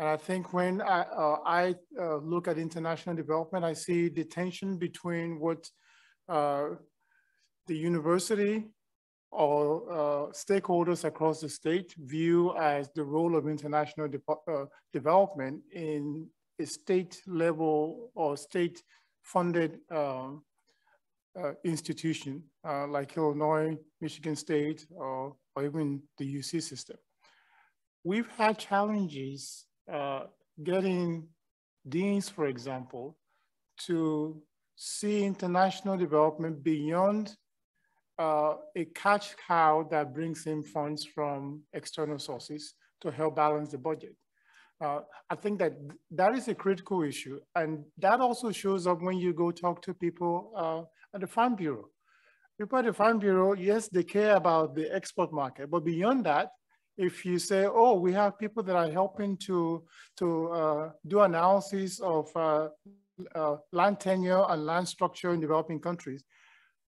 And I think when I, uh, I uh, look at international development, I see the tension between what uh, the university or uh, stakeholders across the state view as the role of international de development in a state level or state funded um, uh, institution uh, like Illinois, Michigan State, or, or, even the UC system. We've had challenges uh, getting deans, for example, to see international development beyond uh, a cash cow that brings in funds from external sources to help balance the budget. Uh, I think that that is a critical issue. And that also shows up when you go talk to people uh, at the Farm Bureau. People at the Farm Bureau, yes, they care about the export market, but beyond that, if you say, oh, we have people that are helping to, to uh, do analysis of uh, uh, land tenure and land structure in developing countries,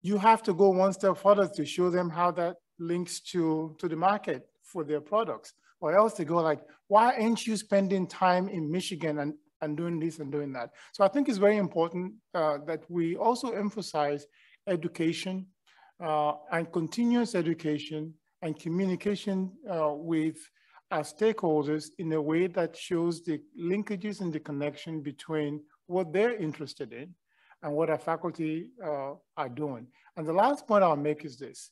you have to go one step further to show them how that links to, to the market for their products. Or else they go like, why aren't you spending time in Michigan and, and doing this and doing that? So I think it's very important uh, that we also emphasize education uh, and continuous education and communication uh, with our stakeholders in a way that shows the linkages and the connection between what they're interested in and what our faculty uh, are doing. And the last point I'll make is this.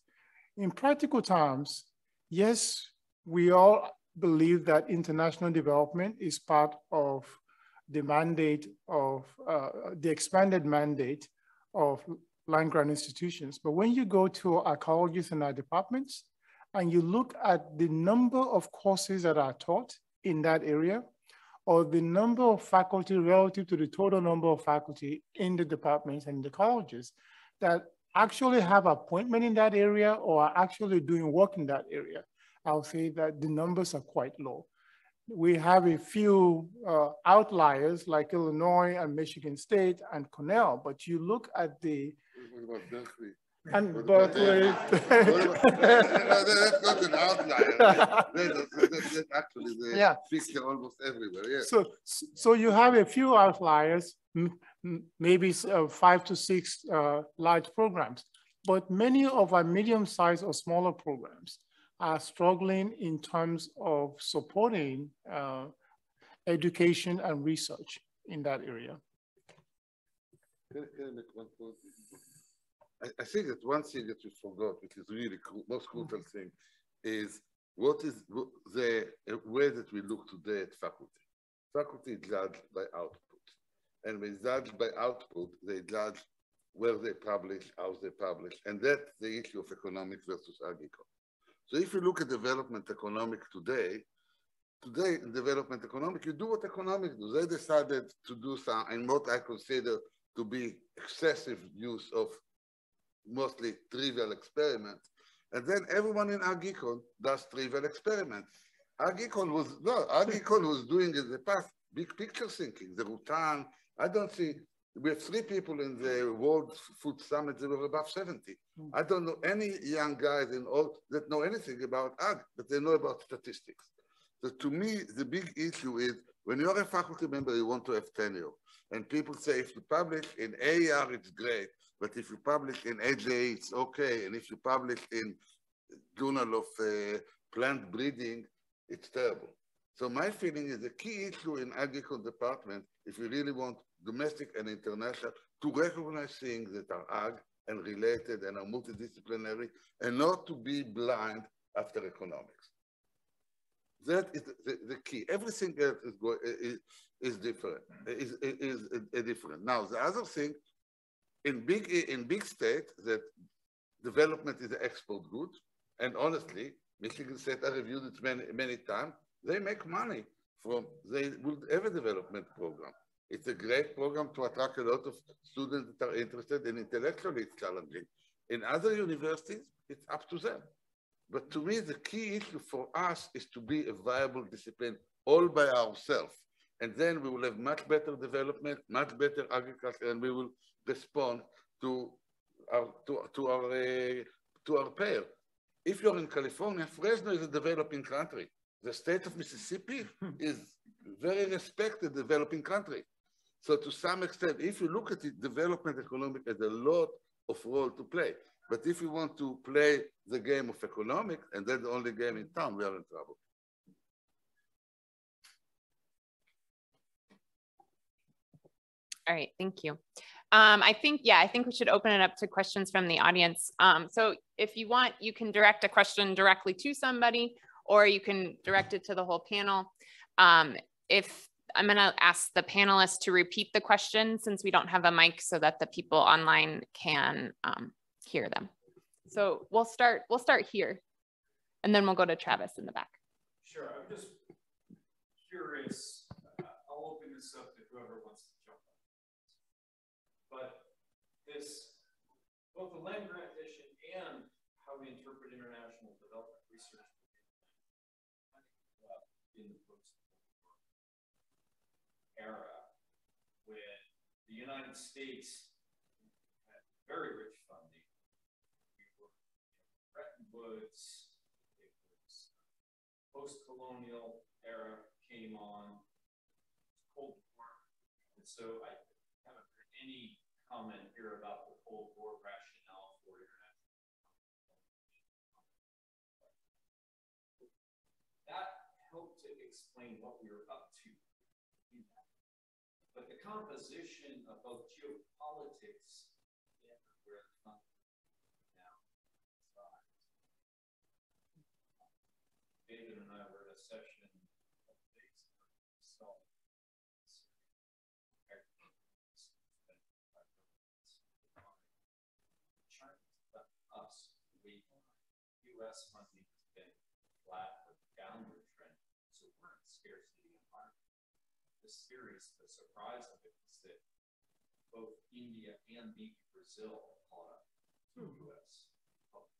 In practical terms, yes, we all believe that international development is part of the mandate of uh, the expanded mandate of land grant institutions. But when you go to our colleges and our departments, and you look at the number of courses that are taught in that area, or the number of faculty relative to the total number of faculty in the departments and the colleges that actually have appointment in that area or are actually doing work in that area, I'll say that the numbers are quite low. We have a few uh, outliers like Illinois and Michigan State and Cornell, but you look at the and Berkeley. that's not an outlier. That's, actually the yeah. fixture almost everywhere. Yeah. So, so you have a few outliers, maybe uh, five to six uh, large programs, but many of our medium-sized or smaller programs are struggling in terms of supporting uh, education and research in that area. I make one point? I, think that one thing that we forgot, which is really cool, most crucial mm-hmm. thing, is what is the way that we look today at faculty. Faculty is judged by output. And when judged by output, they judge where they publish, how they publish, and that's the issue of economics versus agriculture. So if you look at development economic today, today in development economic, you do what economics do. They decided to do some, and what I consider to be excessive use of mostly trivial experiments. And then everyone in AgEcon does trivial experiments. AgEcon was, no, AgEcon was doing in the past big picture thinking, the Ruttan. I don't see, we have three people in the World Food Summit that were above 70. Mm. I don't know any young guys in all that know anything about ag, but they know about statistics. So to me, the big issue is when you're a faculty member, you want to have tenure. And people say if you publish in AR, it's great. But if you publish in AJ, it's okay. And if you publish in Journal of uh, Plant Breeding, it's terrible. So my feeling is the key issue in agriculture department, if you really want domestic and international, to recognize things that are ag and related and are multidisciplinary, and not to be blind after economics. That is the, the key. Everything else is, is, is different, is, is, is different. Now, the other thing in big in big state that development is an export good. And honestly, Michigan State, I reviewed it many, many times, they make money from, they will have a development program. It's a great program to attract a lot of students that are interested and intellectually it's challenging. In other universities, it's up to them. But to me, the key issue for us is to be a viable discipline all by ourselves. And then we will have much better development, much better agriculture, and we will respond to our, to, to our, uh, to our pair. If you're in California, Fresno is a developing country. The state of Mississippi is very respected developing country. So to some extent, if you look at it, development economic has a lot of role to play. But if you want to play the game of economics, and that's the only game in town, we are in trouble. All right, thank you. Um, I think, yeah, I think we should open it up to questions from the audience. Um, so if you want, you can direct a question directly to somebody, or you can direct it to the whole panel. Um, if I'm gonna ask the panelists to repeat the question since we don't have a mic so that the people online can um, hear them. So we'll start, we'll start here and then we'll go to Travis in the back. Sure, I'm just curious, uh, I'll open this up to whoever wants to jump on. But this, both the land grant mission and how we interpret international development research in the post era when the United States had very rich funding. We were you know, Bretton Woods, it was post-colonial era came on, Cold War. And so I haven't heard any comment here about the Cold War rationale for international That helped to explain what we were up to. But the composition of both geopolitics and where the country now David and I were at a session a couple days ago. So, China left us way U.S. funding has been flat or downward trend, so we're in scarcity environment. The series, the surprise of it is that both India and maybe Brazil have caught up to U.S. public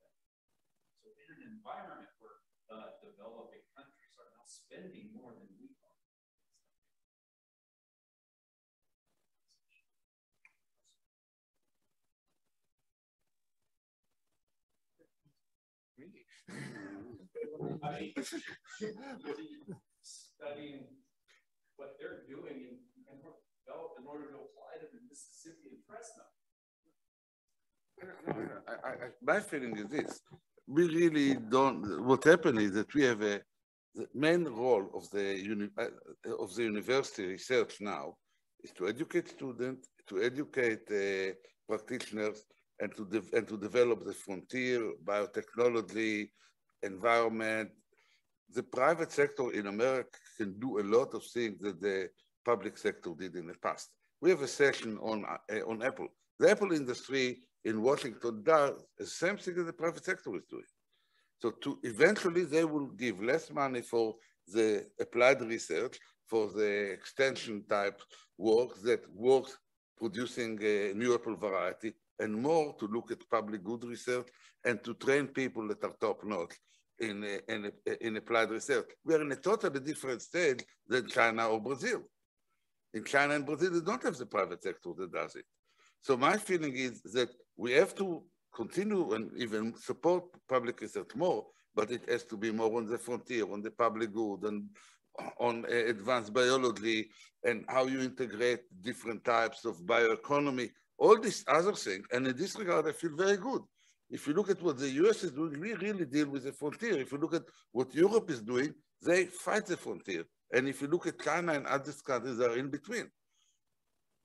sector. So in an environment where uh, developing countries are now spending more than we are. I mean, studying what they're doing and develop in order to apply them in Mississippi and Fresno. I, I, my feeling is this: we really don't. What happened is that we have a the main role of the uni, uh, of the university research now is to educate students, to educate uh, practitioners, and to and to develop the frontier, biotechnology, environment. The private sector in America can do a lot of things that the public sector did in the past. We have a session on uh, on Apple. The Apple industry in Washington does the same thing that the private sector is doing. So to eventually they will give less money for the applied research, for the extension type work that works producing a new apple variety, and more to look at public good research and to train people that are top notch in, in, in applied research. We are in a totally different stage than China or Brazil. In China and Brazil, they don't have the private sector that does it. So my feeling is that we have to continue and even support public research more, but it has to be more on the frontier, on the public good, and on advanced biology, and how you integrate different types of bioeconomy, all these other things. And in this regard, I feel very good. If you look at what the US is doing, we really deal with the frontier. If you look at what Europe is doing, they fight the frontier. And if you look at China and other countries, they're in between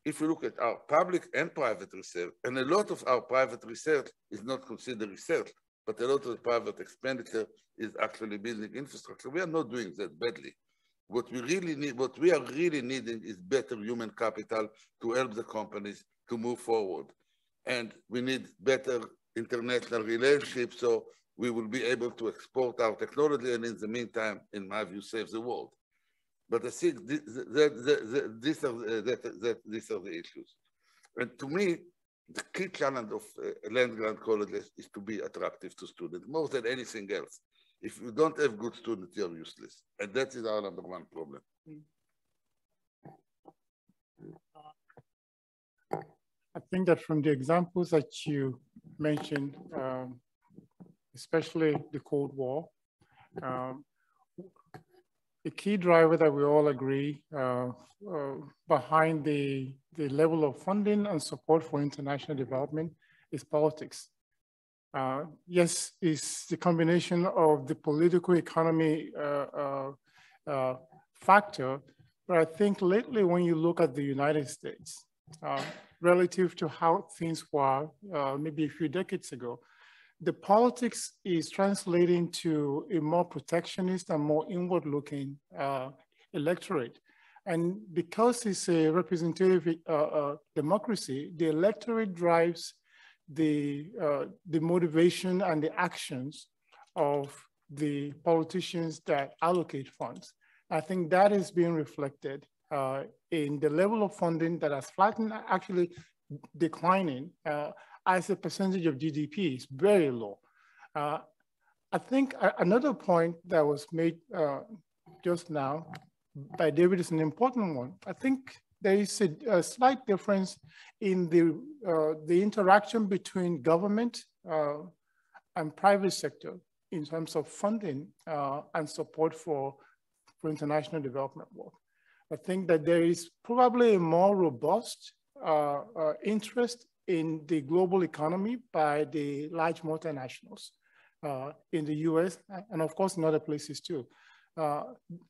if you look at our public and private research, and a lot of our private research is not considered research, but a lot of private expenditure is actually building infrastructure. We are not doing that badly. What we really need, what we are really needing is better human capital to help the companies to move forward. And we need better international relationships so we will be able to export our technology and in the meantime, in my view, save the world. But I think th th th these, are, uh, these are the issues. And to me, the key challenge of uh, land grant colleges is to be attractive to students more than anything else. If you don't have good students, you're useless. And that is our number one problem. I think that from the examples that you mentioned, um, especially the Cold War, um, the key driver that we all agree uh, uh, behind the, the level of funding and support for international development is politics. Uh, yes, it's the combination of the political economy uh, uh, uh, factor, but I think lately when you look at the United States, relative to how things were maybe a few decades ago, the politics is translating to a more protectionist and more inward-looking uh, electorate. And because it's a representative uh, uh, democracy, the electorate drives the, uh, the motivation and the actions of the politicians that allocate funds. I think that is being reflected uh, in the level of funding that has flattened, actually declining. Uh, as a percentage of GDP is very low. Uh, I think another point that was made uh, just now by David is an important one. I think there is a, a slight difference in the, uh, the interaction between government uh, and private sector in terms of funding uh, and support for, for international development work. I think that there is probably a more robust uh, interest in the global economy by the large multinationals uh, in the US and of course in other places too. Uh,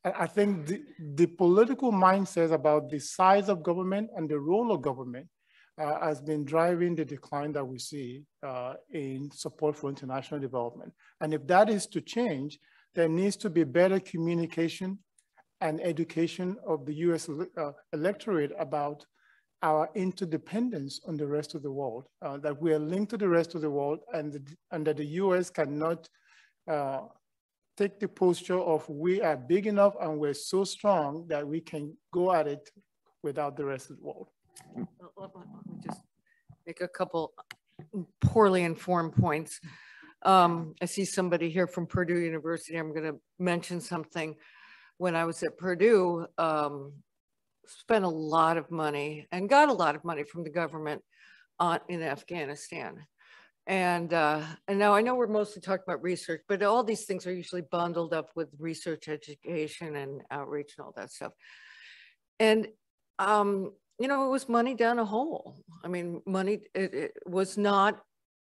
I think the, the, political mindset about the size of government and the role of government uh, has been driving the decline that we see uh, in support for international development. And if that is to change, there needs to be better communication and education of the US uh, electorate about our interdependence on the rest of the world, uh, that we are linked to the rest of the world and, the, and that the US cannot uh, take the posture of we are big enough and we're so strong that we can go at it without the rest of the world. Let me just make a couple poorly informed points. Um, I see somebody here from Purdue University. I'm going to mention something. When I was at Purdue, um, spent a lot of money and got a lot of money from the government on, in Afghanistan. And, uh, and now I know we're mostly talking about research, but all these things are usually bundled up with research, education, and outreach and all that stuff. And, um, you know, it was money down a hole. I mean, money, it, it was not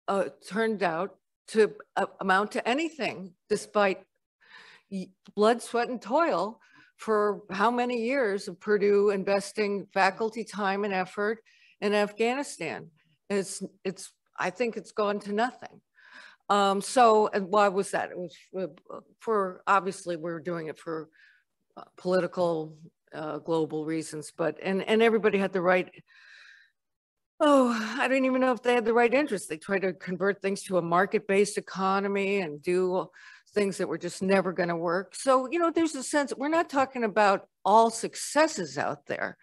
uh, turned out to uh, amount to anything despite blood, sweat, and toil for how many years of Purdue investing faculty time and effort in Afghanistan. It's, it's I think it's gone to nothing. Um, so, why was that? It was for, for obviously we're doing it for uh, political, uh, global reasons, but, and, and everybody had the right, oh, I don't even know if they had the right interest. They tried to convert things to a market-based economy and do things that were just never going to work. So, you know, there's a sense we're not talking about all successes out there.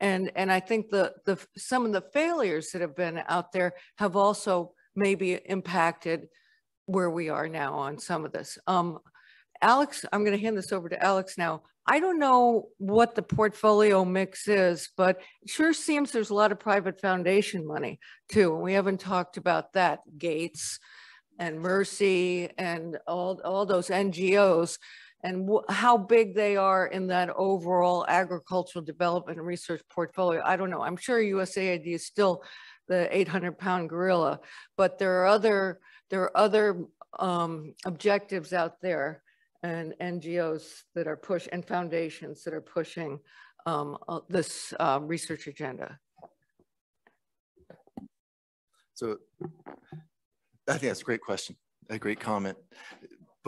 And, and I think the, the, some of the failures that have been out there have also maybe impacted where we are now on some of this. Um, Alex, I'm going to hand this over to Alex now. I don't know what the portfolio mix is, but it sure seems there's a lot of private foundation money too. And we haven't talked about that. Gates, and Mercy and all, all those NGOs and how big they are in that overall agricultural development and research portfolio. I don't know. I'm sure USAID is still the 800 pound gorilla, but there are other, there are other um, objectives out there and NGOs that are push and foundations that are pushing um, uh, this uh, research agenda. So I think that's a great question, a great comment.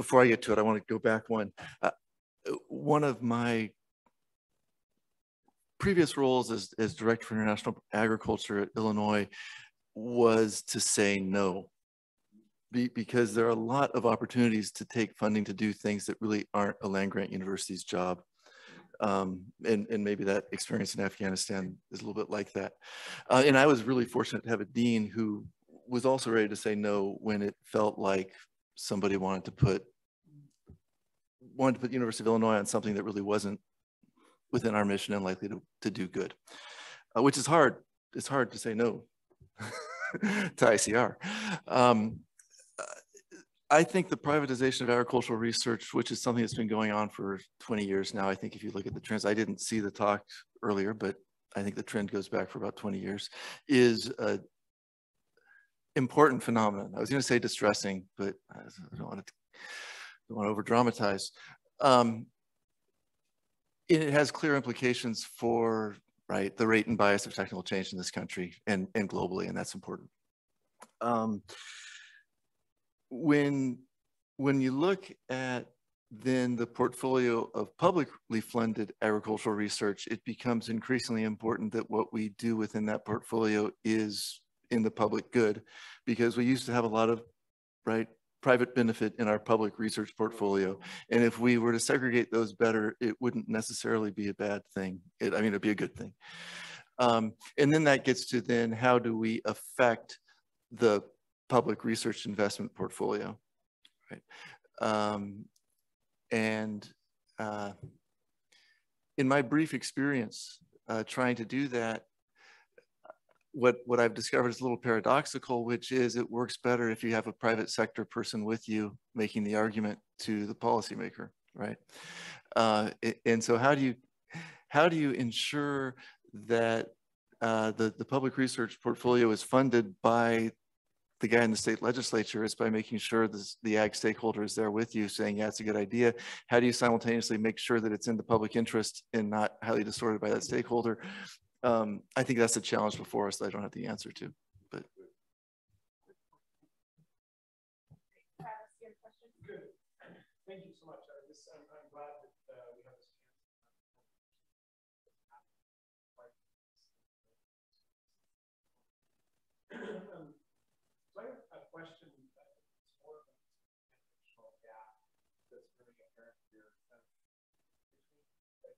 Before I get to it, I want to go back one. Uh, one of my previous roles as, as Director for International Agriculture at Illinois was to say no. Be, because there are a lot of opportunities to take funding to do things that really aren't a land-grant university's job. Um, and, and maybe that experience in Afghanistan is a little bit like that. Uh, and I was really fortunate to have a dean who was also ready to say no when it felt like somebody wanted to put wanted to put University of Illinois on something that really wasn't within our mission and likely to, to do good, uh, which is hard. It's hard to say no to ICR. Um, I think the privatization of agricultural research, which is something that's been going on for 20 years now, I think if you look at the trends, I didn't see the talk earlier, but I think the trend goes back for about 20 years, is a important phenomenon. I was going to say distressing, but I don't want to, don't want to over dramatize. Um, it has clear implications for right the rate and bias of technical change in this country and, and globally, and that's important. Um, when when you look at then the portfolio of publicly funded agricultural research, it becomes increasingly important that what we do within that portfolio is in the public good, because we used to have a lot of right private benefit in our public research portfolio. And if we were to segregate those better, it wouldn't necessarily be a bad thing. It, I mean, it'd be a good thing. Um, and then that gets to then how do we affect the public research investment portfolio, right? Um, and uh, in my brief experience uh, trying to do that, what, what I've discovered is a little paradoxical, which is it works better if you have a private sector person with you making the argument to the policymaker, right? Uh, and so how do you, how do you ensure that uh, the, the public research portfolio is funded by the guy in the state legislature is by making sure this, the ag stakeholder is there with you saying, yeah, it's a good idea. How do you simultaneously make sure that it's in the public interest and not highly distorted by that stakeholder? Um, I think that's a challenge before us that I don't have the answer to, but. Thank you so much. I just, I'm, I'm glad that uh, we have this chance. um, so I have a question that's more of a generational gap that's really apparent here. Um, between, like,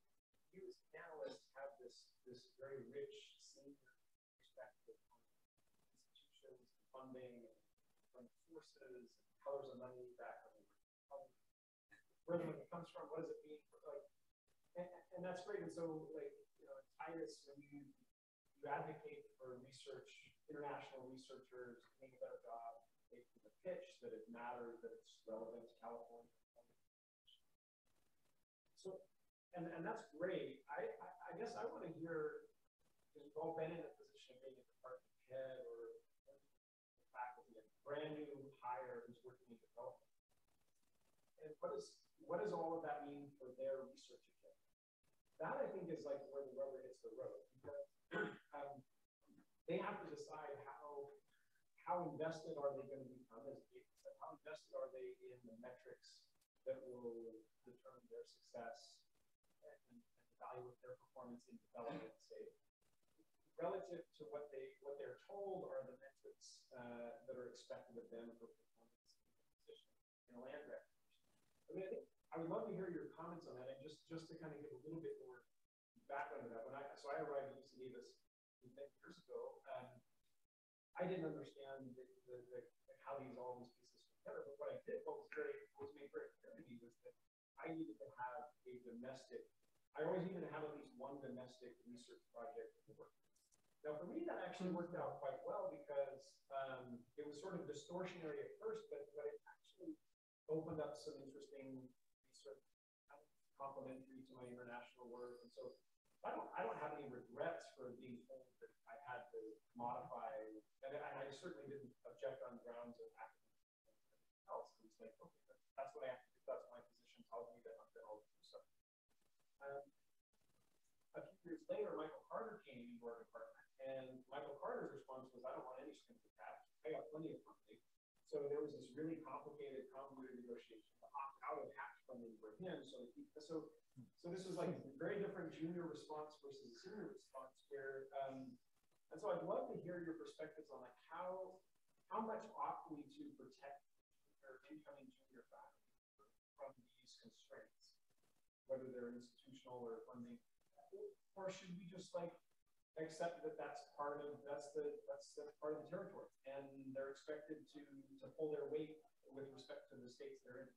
you as analysts have this, this very rich senior perspective on institutions, funding, from sources, colors of money, back where the money comes from, what does it mean? For, like, and, and that's great. And so, like, you know, Titus, when you you advocate for research international researchers doing a better job making the pitch that it matters, that it's relevant to California. So, and, and that's great. I, I, I guess I want to hear, you've all been in a position of being a department head or faculty, a brand new hire who's working in development. And what is what does all of that mean for their research agenda? That I think is like where the rubber hits the road because um, they have to decide how how invested are they going to become as said, how invested are they in the metrics that will determine their success and, and evaluate their performance in development, say, relative to what they what they're told are the metrics uh, that are expected of them for performance in a land grant. I mean, I think I would love to hear your comments on that, and just just to kind of give a little bit more background to that. When I so I arrived at UC Davis many years ago, um, I didn't understand the, the, the, how these all these pieces fit together. But what I did, what was very what was made very clear to me was that I needed to have a domestic. I always needed to have at least one domestic research project work. Now, for me, that actually worked out quite well because um, it was sort of distortionary at first, but, but it actually opened up some interesting research complementary to my international work. And so I don't, I don't have any regrets for being told that I had to modify, and I, I certainly didn't object on grounds of academic else. It was like, okay, that's, what I have to do. That's my position tells me that I'm going to do so. Um, a few years later, Michael Carter came into our department, and Michael Carter's response was, I don't want any strings attached. I got plenty of funding. So there was this really complicated, convoluted negotiation to opt out of hatch funding for him. So he, so so this was like a very different junior response versus senior response where um, And so I'd love to hear your perspectives on like how, how much ought we to protect our incoming junior faculty from these constraints, whether they're institutional or funding, or should we just like accept that that's part of that's the that's that's part of the territory, and they're expected to to pull their weight with respect to the states they're in.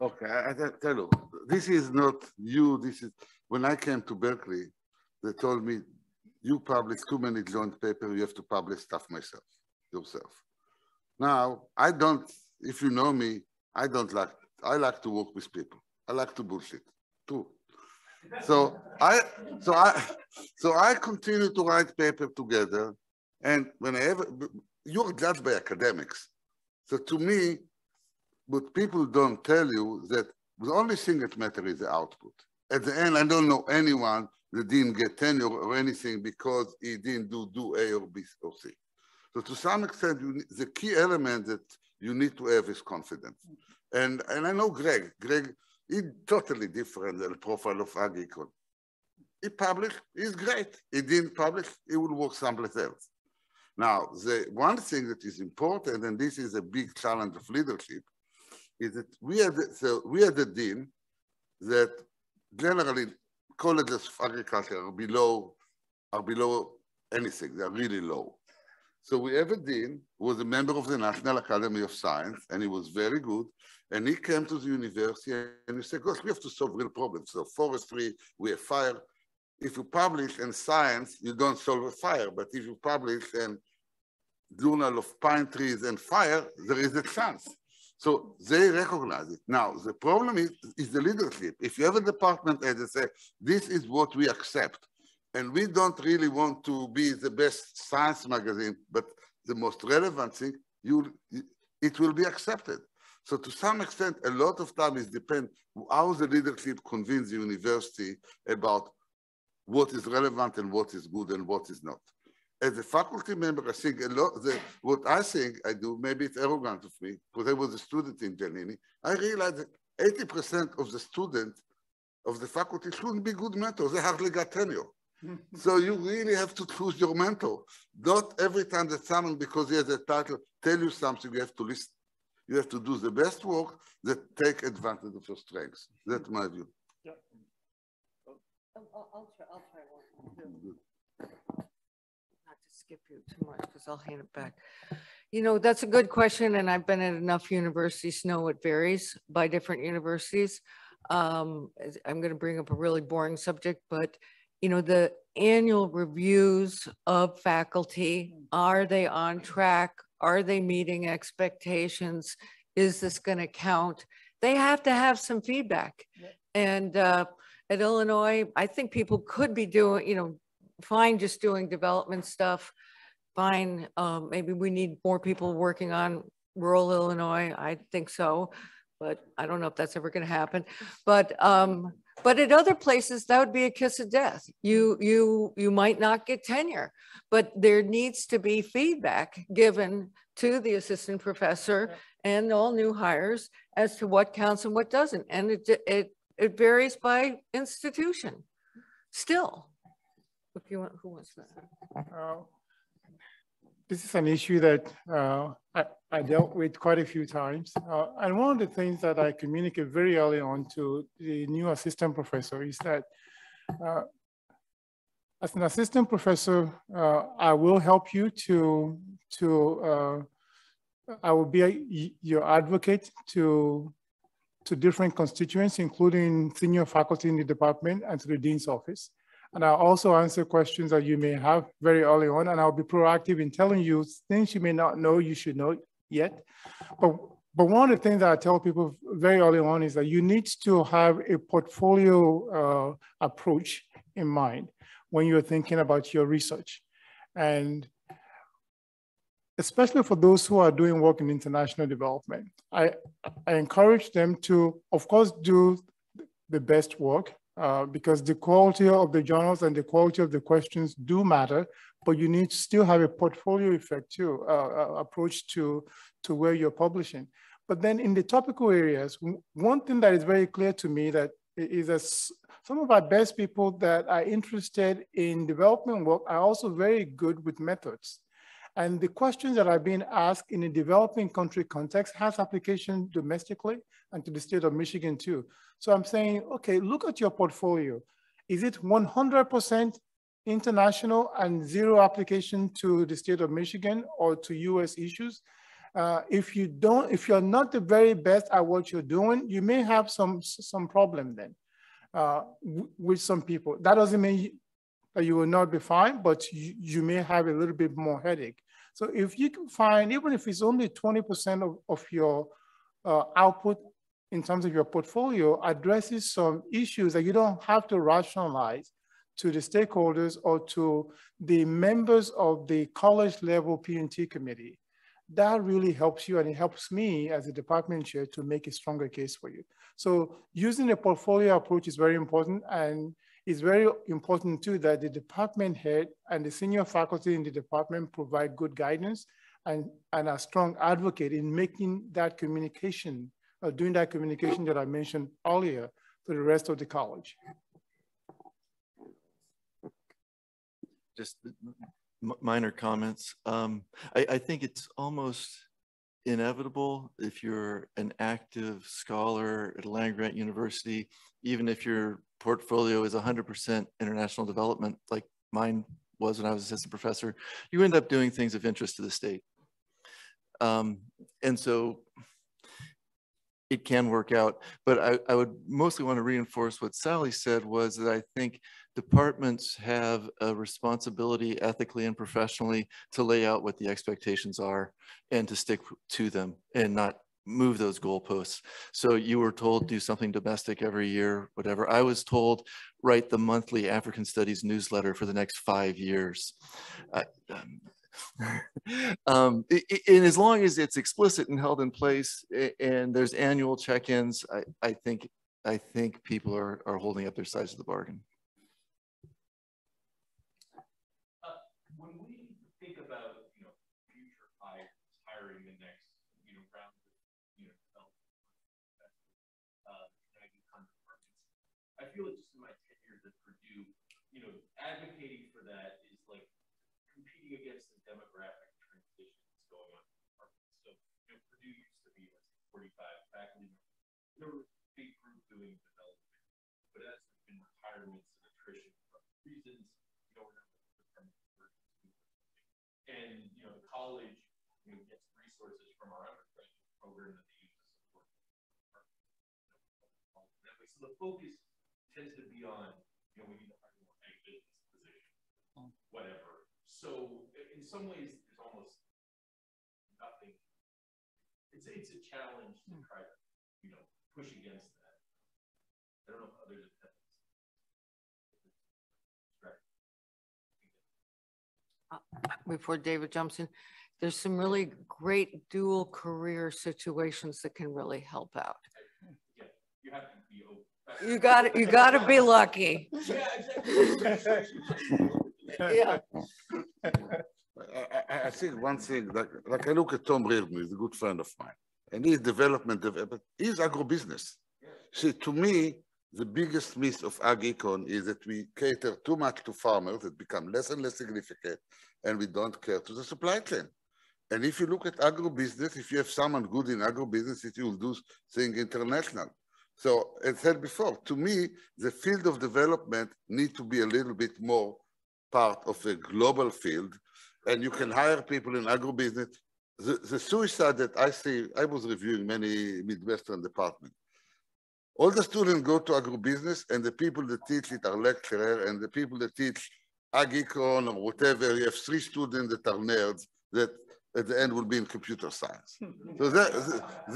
Okay, I, I tell you, this is not you. This is when I came to Berkeley, they told me, you publish too many joint papers. You have to publish stuff myself yourself. Now I don't. If you know me, I don't like. I like to work with people. I like to bullshit too. So I, so I, so I continue to write paper together, and whenever you're judged by academics, so to me, but people don't tell you that the only thing that matters is the output. At the end, I don't know anyone that didn't get tenure or anything because he didn't do, do A or B or C. So to some extent, you, the key element that you need to have is confidence. And, and I know Greg. Greg, he's totally different the profile of AgEcon. He published, he's great. He didn't publish, he will work someplace else. Now, the one thing that is important, and this is a big challenge of leadership, is that we are the, so we are the dean that generally colleges of agriculture are below are below anything. They are really low. So we have a dean who was a member of the National Academy of Science, and he was very good. And he came to the university and he said, gosh, we have to solve real problems. So forestry, we have fire. If you publish in science, you don't solve a fire. But if you publish in journal of pine trees and fire, there is a chance. So they recognize it. Now, the problem is, is the leadership. If you have a department head that say, this is what we accept, and we don't really want to be the best science magazine, but the most relevant thing, you, it will be accepted. So to some extent, a lot of time is depend how the leadership convince the university about what is relevant and what is good and what is not as a faculty member, I think a lot, the, what I think I do, maybe it's arrogant of me, because I was a student in Giannini, I realized that 80% of the students of the faculty shouldn't be good mentors. They hardly got tenure. So you really have to choose your mentor. Not every time that someone, because he has a title, tell you something, you have to listen. You have to do the best work that take advantage of your strengths. That's my view. Yeah. I'll, I'll, try, I'll try one Not to skip you too much because I'll hand it back. You know, that's a good question. And I've been at enough universities to know it varies by different universities. Um, I'm going to bring up a really boring subject, but you know, the annual reviews of faculty, are they on track? Are they meeting expectations? Is this going to count? They have to have some feedback. And uh, at Illinois, I think people could be doing, you know, fine just doing development stuff. Fine, um, maybe we need more people working on rural Illinois. I think so, but I don't know if that's ever going to happen. But um, but at other places, that would be a kiss of death. You you you might not get tenure, but there needs to be feedback given to the assistant professor and all new hires as to what counts and what doesn't, and it it it varies by institution. Still. If you want, who wants that? Uh, this is an issue that uh, I, I, dealt with quite a few times. Uh, and one of the things that I communicate very early on to the new assistant professor is that uh, as an assistant professor, uh, I will help you to, to uh, I will be a, your advocate to, to different constituents, including senior faculty in the department and to the dean's office. And I'll also answer questions that you may have very early on, and I'll be proactive in telling you things you may not know you should know yet. But, but one of the things that I tell people very early on is that you need to have a portfolio uh, approach in mind when you're thinking about your research. And especially for those who are doing work in international development, I, I encourage them to, of course, do the best work uh, because the quality of the journals and the quality of the questions do matter, but you need to still have a portfolio effect too, uh, uh, approach to, to where you're publishing. But then in the topical areas, one thing that is very clear to me that is that some of our best people that are interested in development work are also very good with methods. And the questions that are being asked in a developing country context has application domestically and to the state of Michigan too. So I'm saying, okay, look at your portfolio. Is it 100% international and zero application to the state of Michigan or to US issues? Uh, if you don't, if you're not the very best at what you're doing, you may have some some problem then uh, with some people. That doesn't mean that you will not be fine, but you, you may have a little bit more headache. So if you can find, even if it's only 20% of, of your uh, output in terms of your portfolio addresses some issues that you don't have to rationalize to the stakeholders or to the members of the college level P&T committee that really helps you and it helps me as a department chair to make a stronger case for you. So using a portfolio approach is very important and it's very important too that the department head and the senior faculty in the department provide good guidance and, and a strong advocate in making that communication, or doing that communication that I mentioned earlier to the rest of the college. Just minor comments. Um, I, I think it's almost inevitable if you're an active scholar at a land grant university, even if your portfolio is 100% international development, like mine was when I was assistant professor, you end up doing things of interest to the state. Um, and so it can work out. But I, I would mostly want to reinforce what Sally said was that I think departments have a responsibility ethically and professionally to lay out what the expectations are and to stick to them and not move those goalposts. So you were told do something domestic every year, whatever. I was told write the monthly African Studies newsletter for the next five years. Uh, um, um, and as long as it's explicit and held in place and there's annual check-ins, I, I think I think people are, are holding up their sides of the bargain. feel like just in my tenure at Purdue, you know, advocating for that is like competing against the demographic transition that's going on. So, you know, Purdue used to be like 45 faculty. There was a big group doing development, but as there's been retirements and attrition for reasons, you know, we're not and you know, the college you know, gets resources from our undergraduate program that they use to support. So the focus tends to be on, you know, we need to hire more ag business position, hmm. Whatever. So in some ways, there's almost nothing. It's it's a challenge to hmm. try to, you know, push against that. I don't know if others have uh, before David jumps in, there's some really great dual career situations that can really help out. Yeah, you have to be open you got you got to be lucky. yeah. I, I, think one thing, like, like I look at Tom Reardon, he's a good friend of mine, and he's development, but he's agribusiness. See, to me, the biggest myth of ag-econ is that we cater too much to farmers that become less and less significant, and we don't care to the supply chain. And if you look at agribusiness, if you have someone good in agribusiness, it will do things international. So as said before, to me, the field of development need to be a little bit more part of a global field. And you can hire people in agribusiness. The, the suicide that I see, I was reviewing many Midwestern departments. All the students go to agribusiness and the people that teach it are lecturers and the people that teach ag-econ or whatever, you have three students that are nerds that at the end will be in computer science. so that,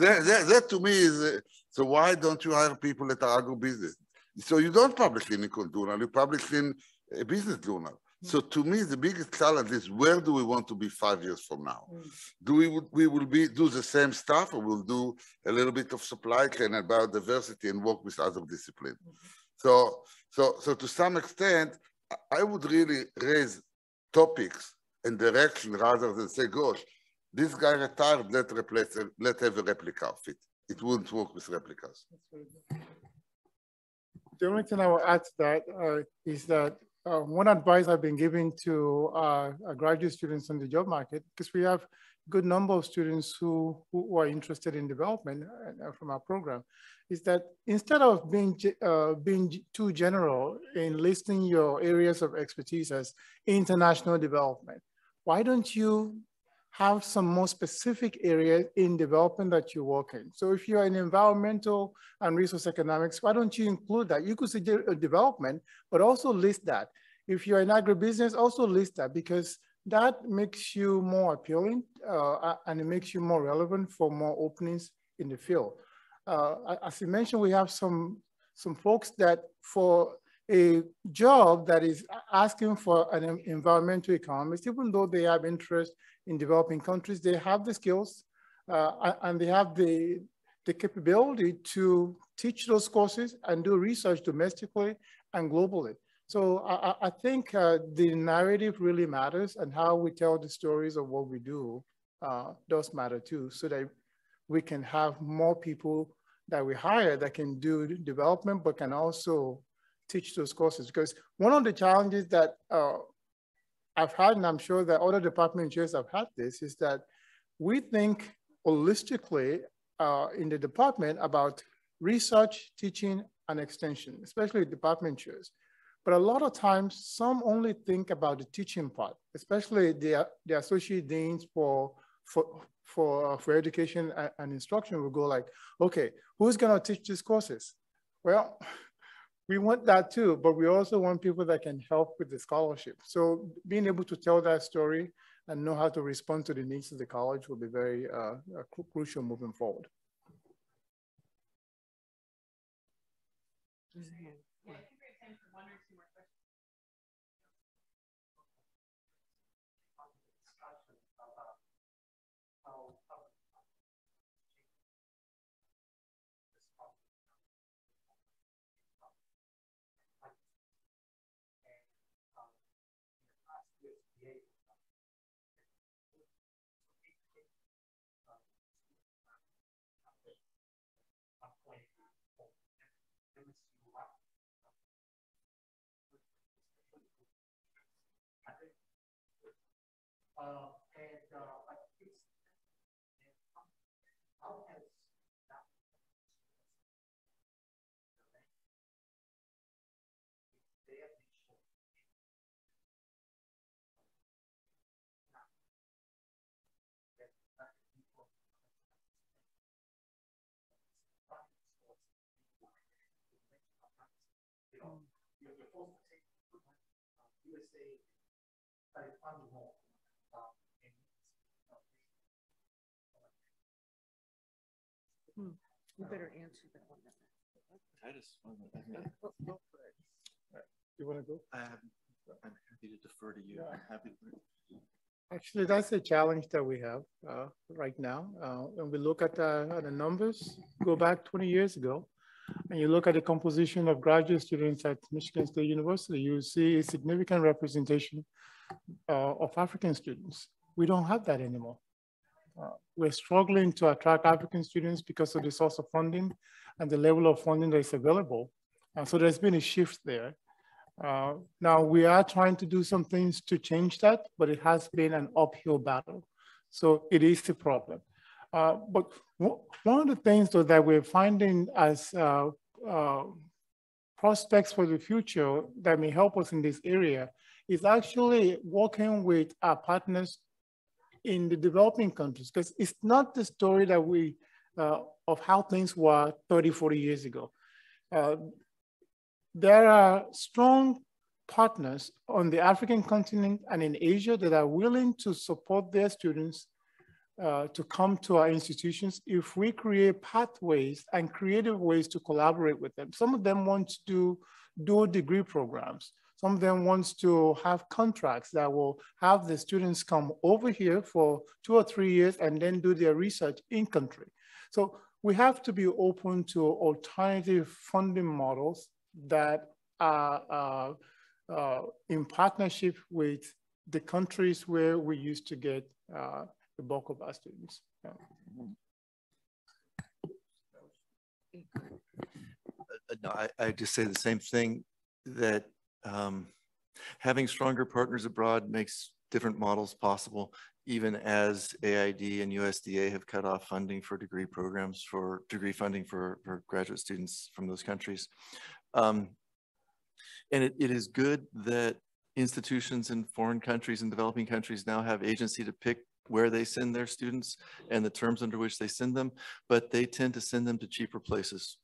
that, that, that, to me is, so why don't you hire people that are agribusiness? So you don't publish in Econ Journal, you publish in a business journal. So to me, the biggest challenge is where do we want to be five years from now? Do we we will be do the same stuff, or we'll do a little bit of supply chain and biodiversity and work with other disciplines? So so so to some extent, I would really raise topics and direction rather than say, gosh, this guy retired, let replace, let have a replica of it. It wouldn't work with replicas. The only thing I will add to that uh, is that uh, one advice I've been giving to uh, graduate students in the job market, because we have a good number of students who, who are interested in development uh, from our program, is that instead of being, uh, being too general in listing your areas of expertise as international development, why don't you have some more specific areas in development that you work in. So if you're in environmental and resource economics, why don't you include that? You could say development, but also list that. If you're in agribusiness, also list that because that makes you more appealing uh, and it makes you more relevant for more openings in the field. Uh, as you mentioned, we have some, some folks that for a job that is asking for an environmental economist, even though they have interest in developing countries, they have the skills uh, and they have the, the capability to teach those courses and do research domestically and globally. So I, I think uh, the narrative really matters and how we tell the stories of what we do uh, does matter too, so that we can have more people that we hire that can do development, but can also teach those courses. Because one of the challenges that uh, I've had, and I'm sure that other department chairs have had this, is that we think holistically uh, in the department about research, teaching, and extension, especially department chairs. But a lot of times, some only think about the teaching part, especially the, the associate deans for, for, for, uh, for education and, instruction will go like, okay, who's gonna teach these courses? Well, we want that too, but we also want people that can help with the scholarship. So being able to tell that story and know how to respond to the needs of the college will be very uh, crucial moving forward. Uh, uh, it's, how has that you're supposed to take USA, but it's funding more. Hmm. You better answer that one. I just, You want to go? I'm, I'm happy to defer to you. I'm happy. Actually, that's a challenge that we have uh, right now. Uh, when we look at, uh, at the numbers, go back 20 years ago, and you look at the composition of graduate students at Michigan State University, you see a significant representation uh, of African students. We don't have that anymore. Uh, we're struggling to attract African students because of the source of funding and the level of funding that is available. Uh, so there's been a shift there. Uh, now we are trying to do some things to change that, but it has been an uphill battle. So it is a problem. Uh, but one of the things though, that we're finding as uh, uh, prospects for the future that may help us in this area is actually working with our partners in the developing countries, because it's not the story that we, uh, of how things were 30, 40 years ago. Uh, there are strong partners on the African continent and in Asia that are willing to support their students uh, to come to our institutions if we create pathways and creative ways to collaborate with them. Some of them want to do dual degree programs. Some of them wants to have contracts that will have the students come over here for two or three years and then do their research in country. So we have to be open to alternative funding models that are uh, uh, in partnership with the countries where we used to get uh, the bulk of our students. Yeah. Uh, No, I, I just say the same thing that um, having stronger partners abroad makes different models possible, even as AID and USDA have cut off funding for degree programs for degree funding for, for graduate students from those countries. Um, and it, it is good that institutions in foreign countries and developing countries now have agency to pick where they send their students and the terms under which they send them, but they tend to send them to cheaper places.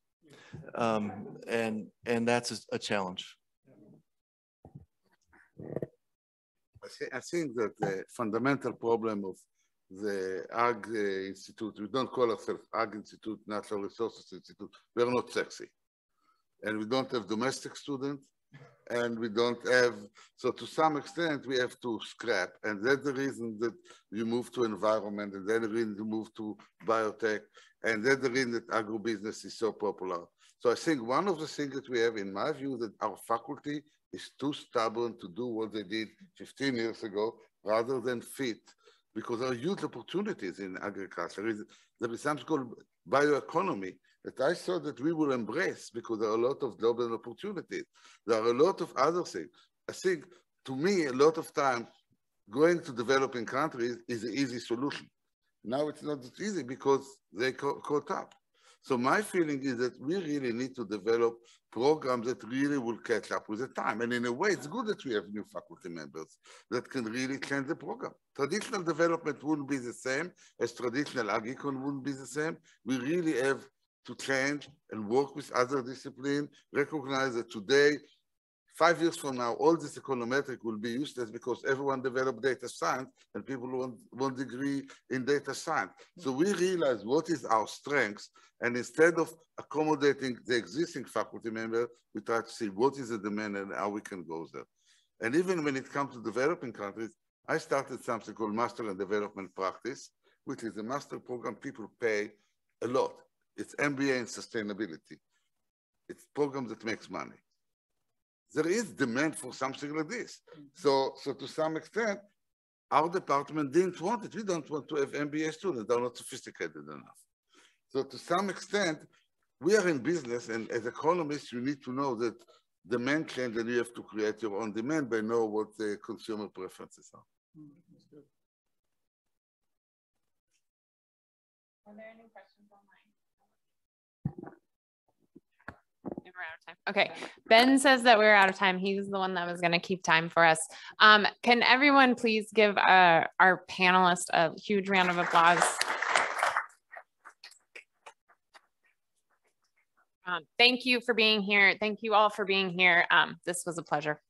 Um, and, and that's a, a challenge. I, thi- I think that the fundamental problem of the Ag uh, Institute, we don't call ourselves Ag Institute, Natural Resources Institute, we're not sexy. And we don't have domestic students, and we don't have, so to some extent, we have to scrap. And that's the reason that you move to environment, and then the reason to move to biotech, and that's the reason that agribusiness is so popular. So I think one of the things that we have, in my view, that our faculty is too stubborn to do what they did 15 years ago rather than fit because there are huge opportunities in agriculture. There is, something called bioeconomy that I thought that we will embrace because there are a lot of global opportunities. There are a lot of other things. I think to me, a lot of time going to developing countries is an easy solution. Now it's not easy because they caught up. So my feeling is that we really need to develop programs that really will catch up with the time. And in a way, it's good that we have new faculty members that can really change the program. Traditional development wouldn't be the same as traditional AgEcon wouldn't be the same. We really have to change and work with other disciplines, recognize that today, five years from now, all this econometric will be useless because everyone developed data science and people want one degree in data science. So we realize what is our strengths and instead of accommodating the existing faculty member, we try to see what is the demand and how we can go there. And even when it comes to developing countries, I started something called Master and Development Practice, which is a master program people pay a lot. It's MBA in sustainability. It's program that makes money. There is demand for something like this. Mm-hmm. So, so to some extent, our department didn't want it. We don't want to have MBA students. They're not sophisticated enough. So to some extent, we are in business, and as economists, you need to know that demand change, and you have to create your own demand by know what the consumer preferences are. Mm-hmm. Are there any questions online? We're out of time. Okay, Ben says that we're out of time. He's the one that was gonna keep time for us. Um, can everyone please give uh, our panelists a huge round of applause? Um, thank you for being here. Thank you all for being here. Um, this was a pleasure.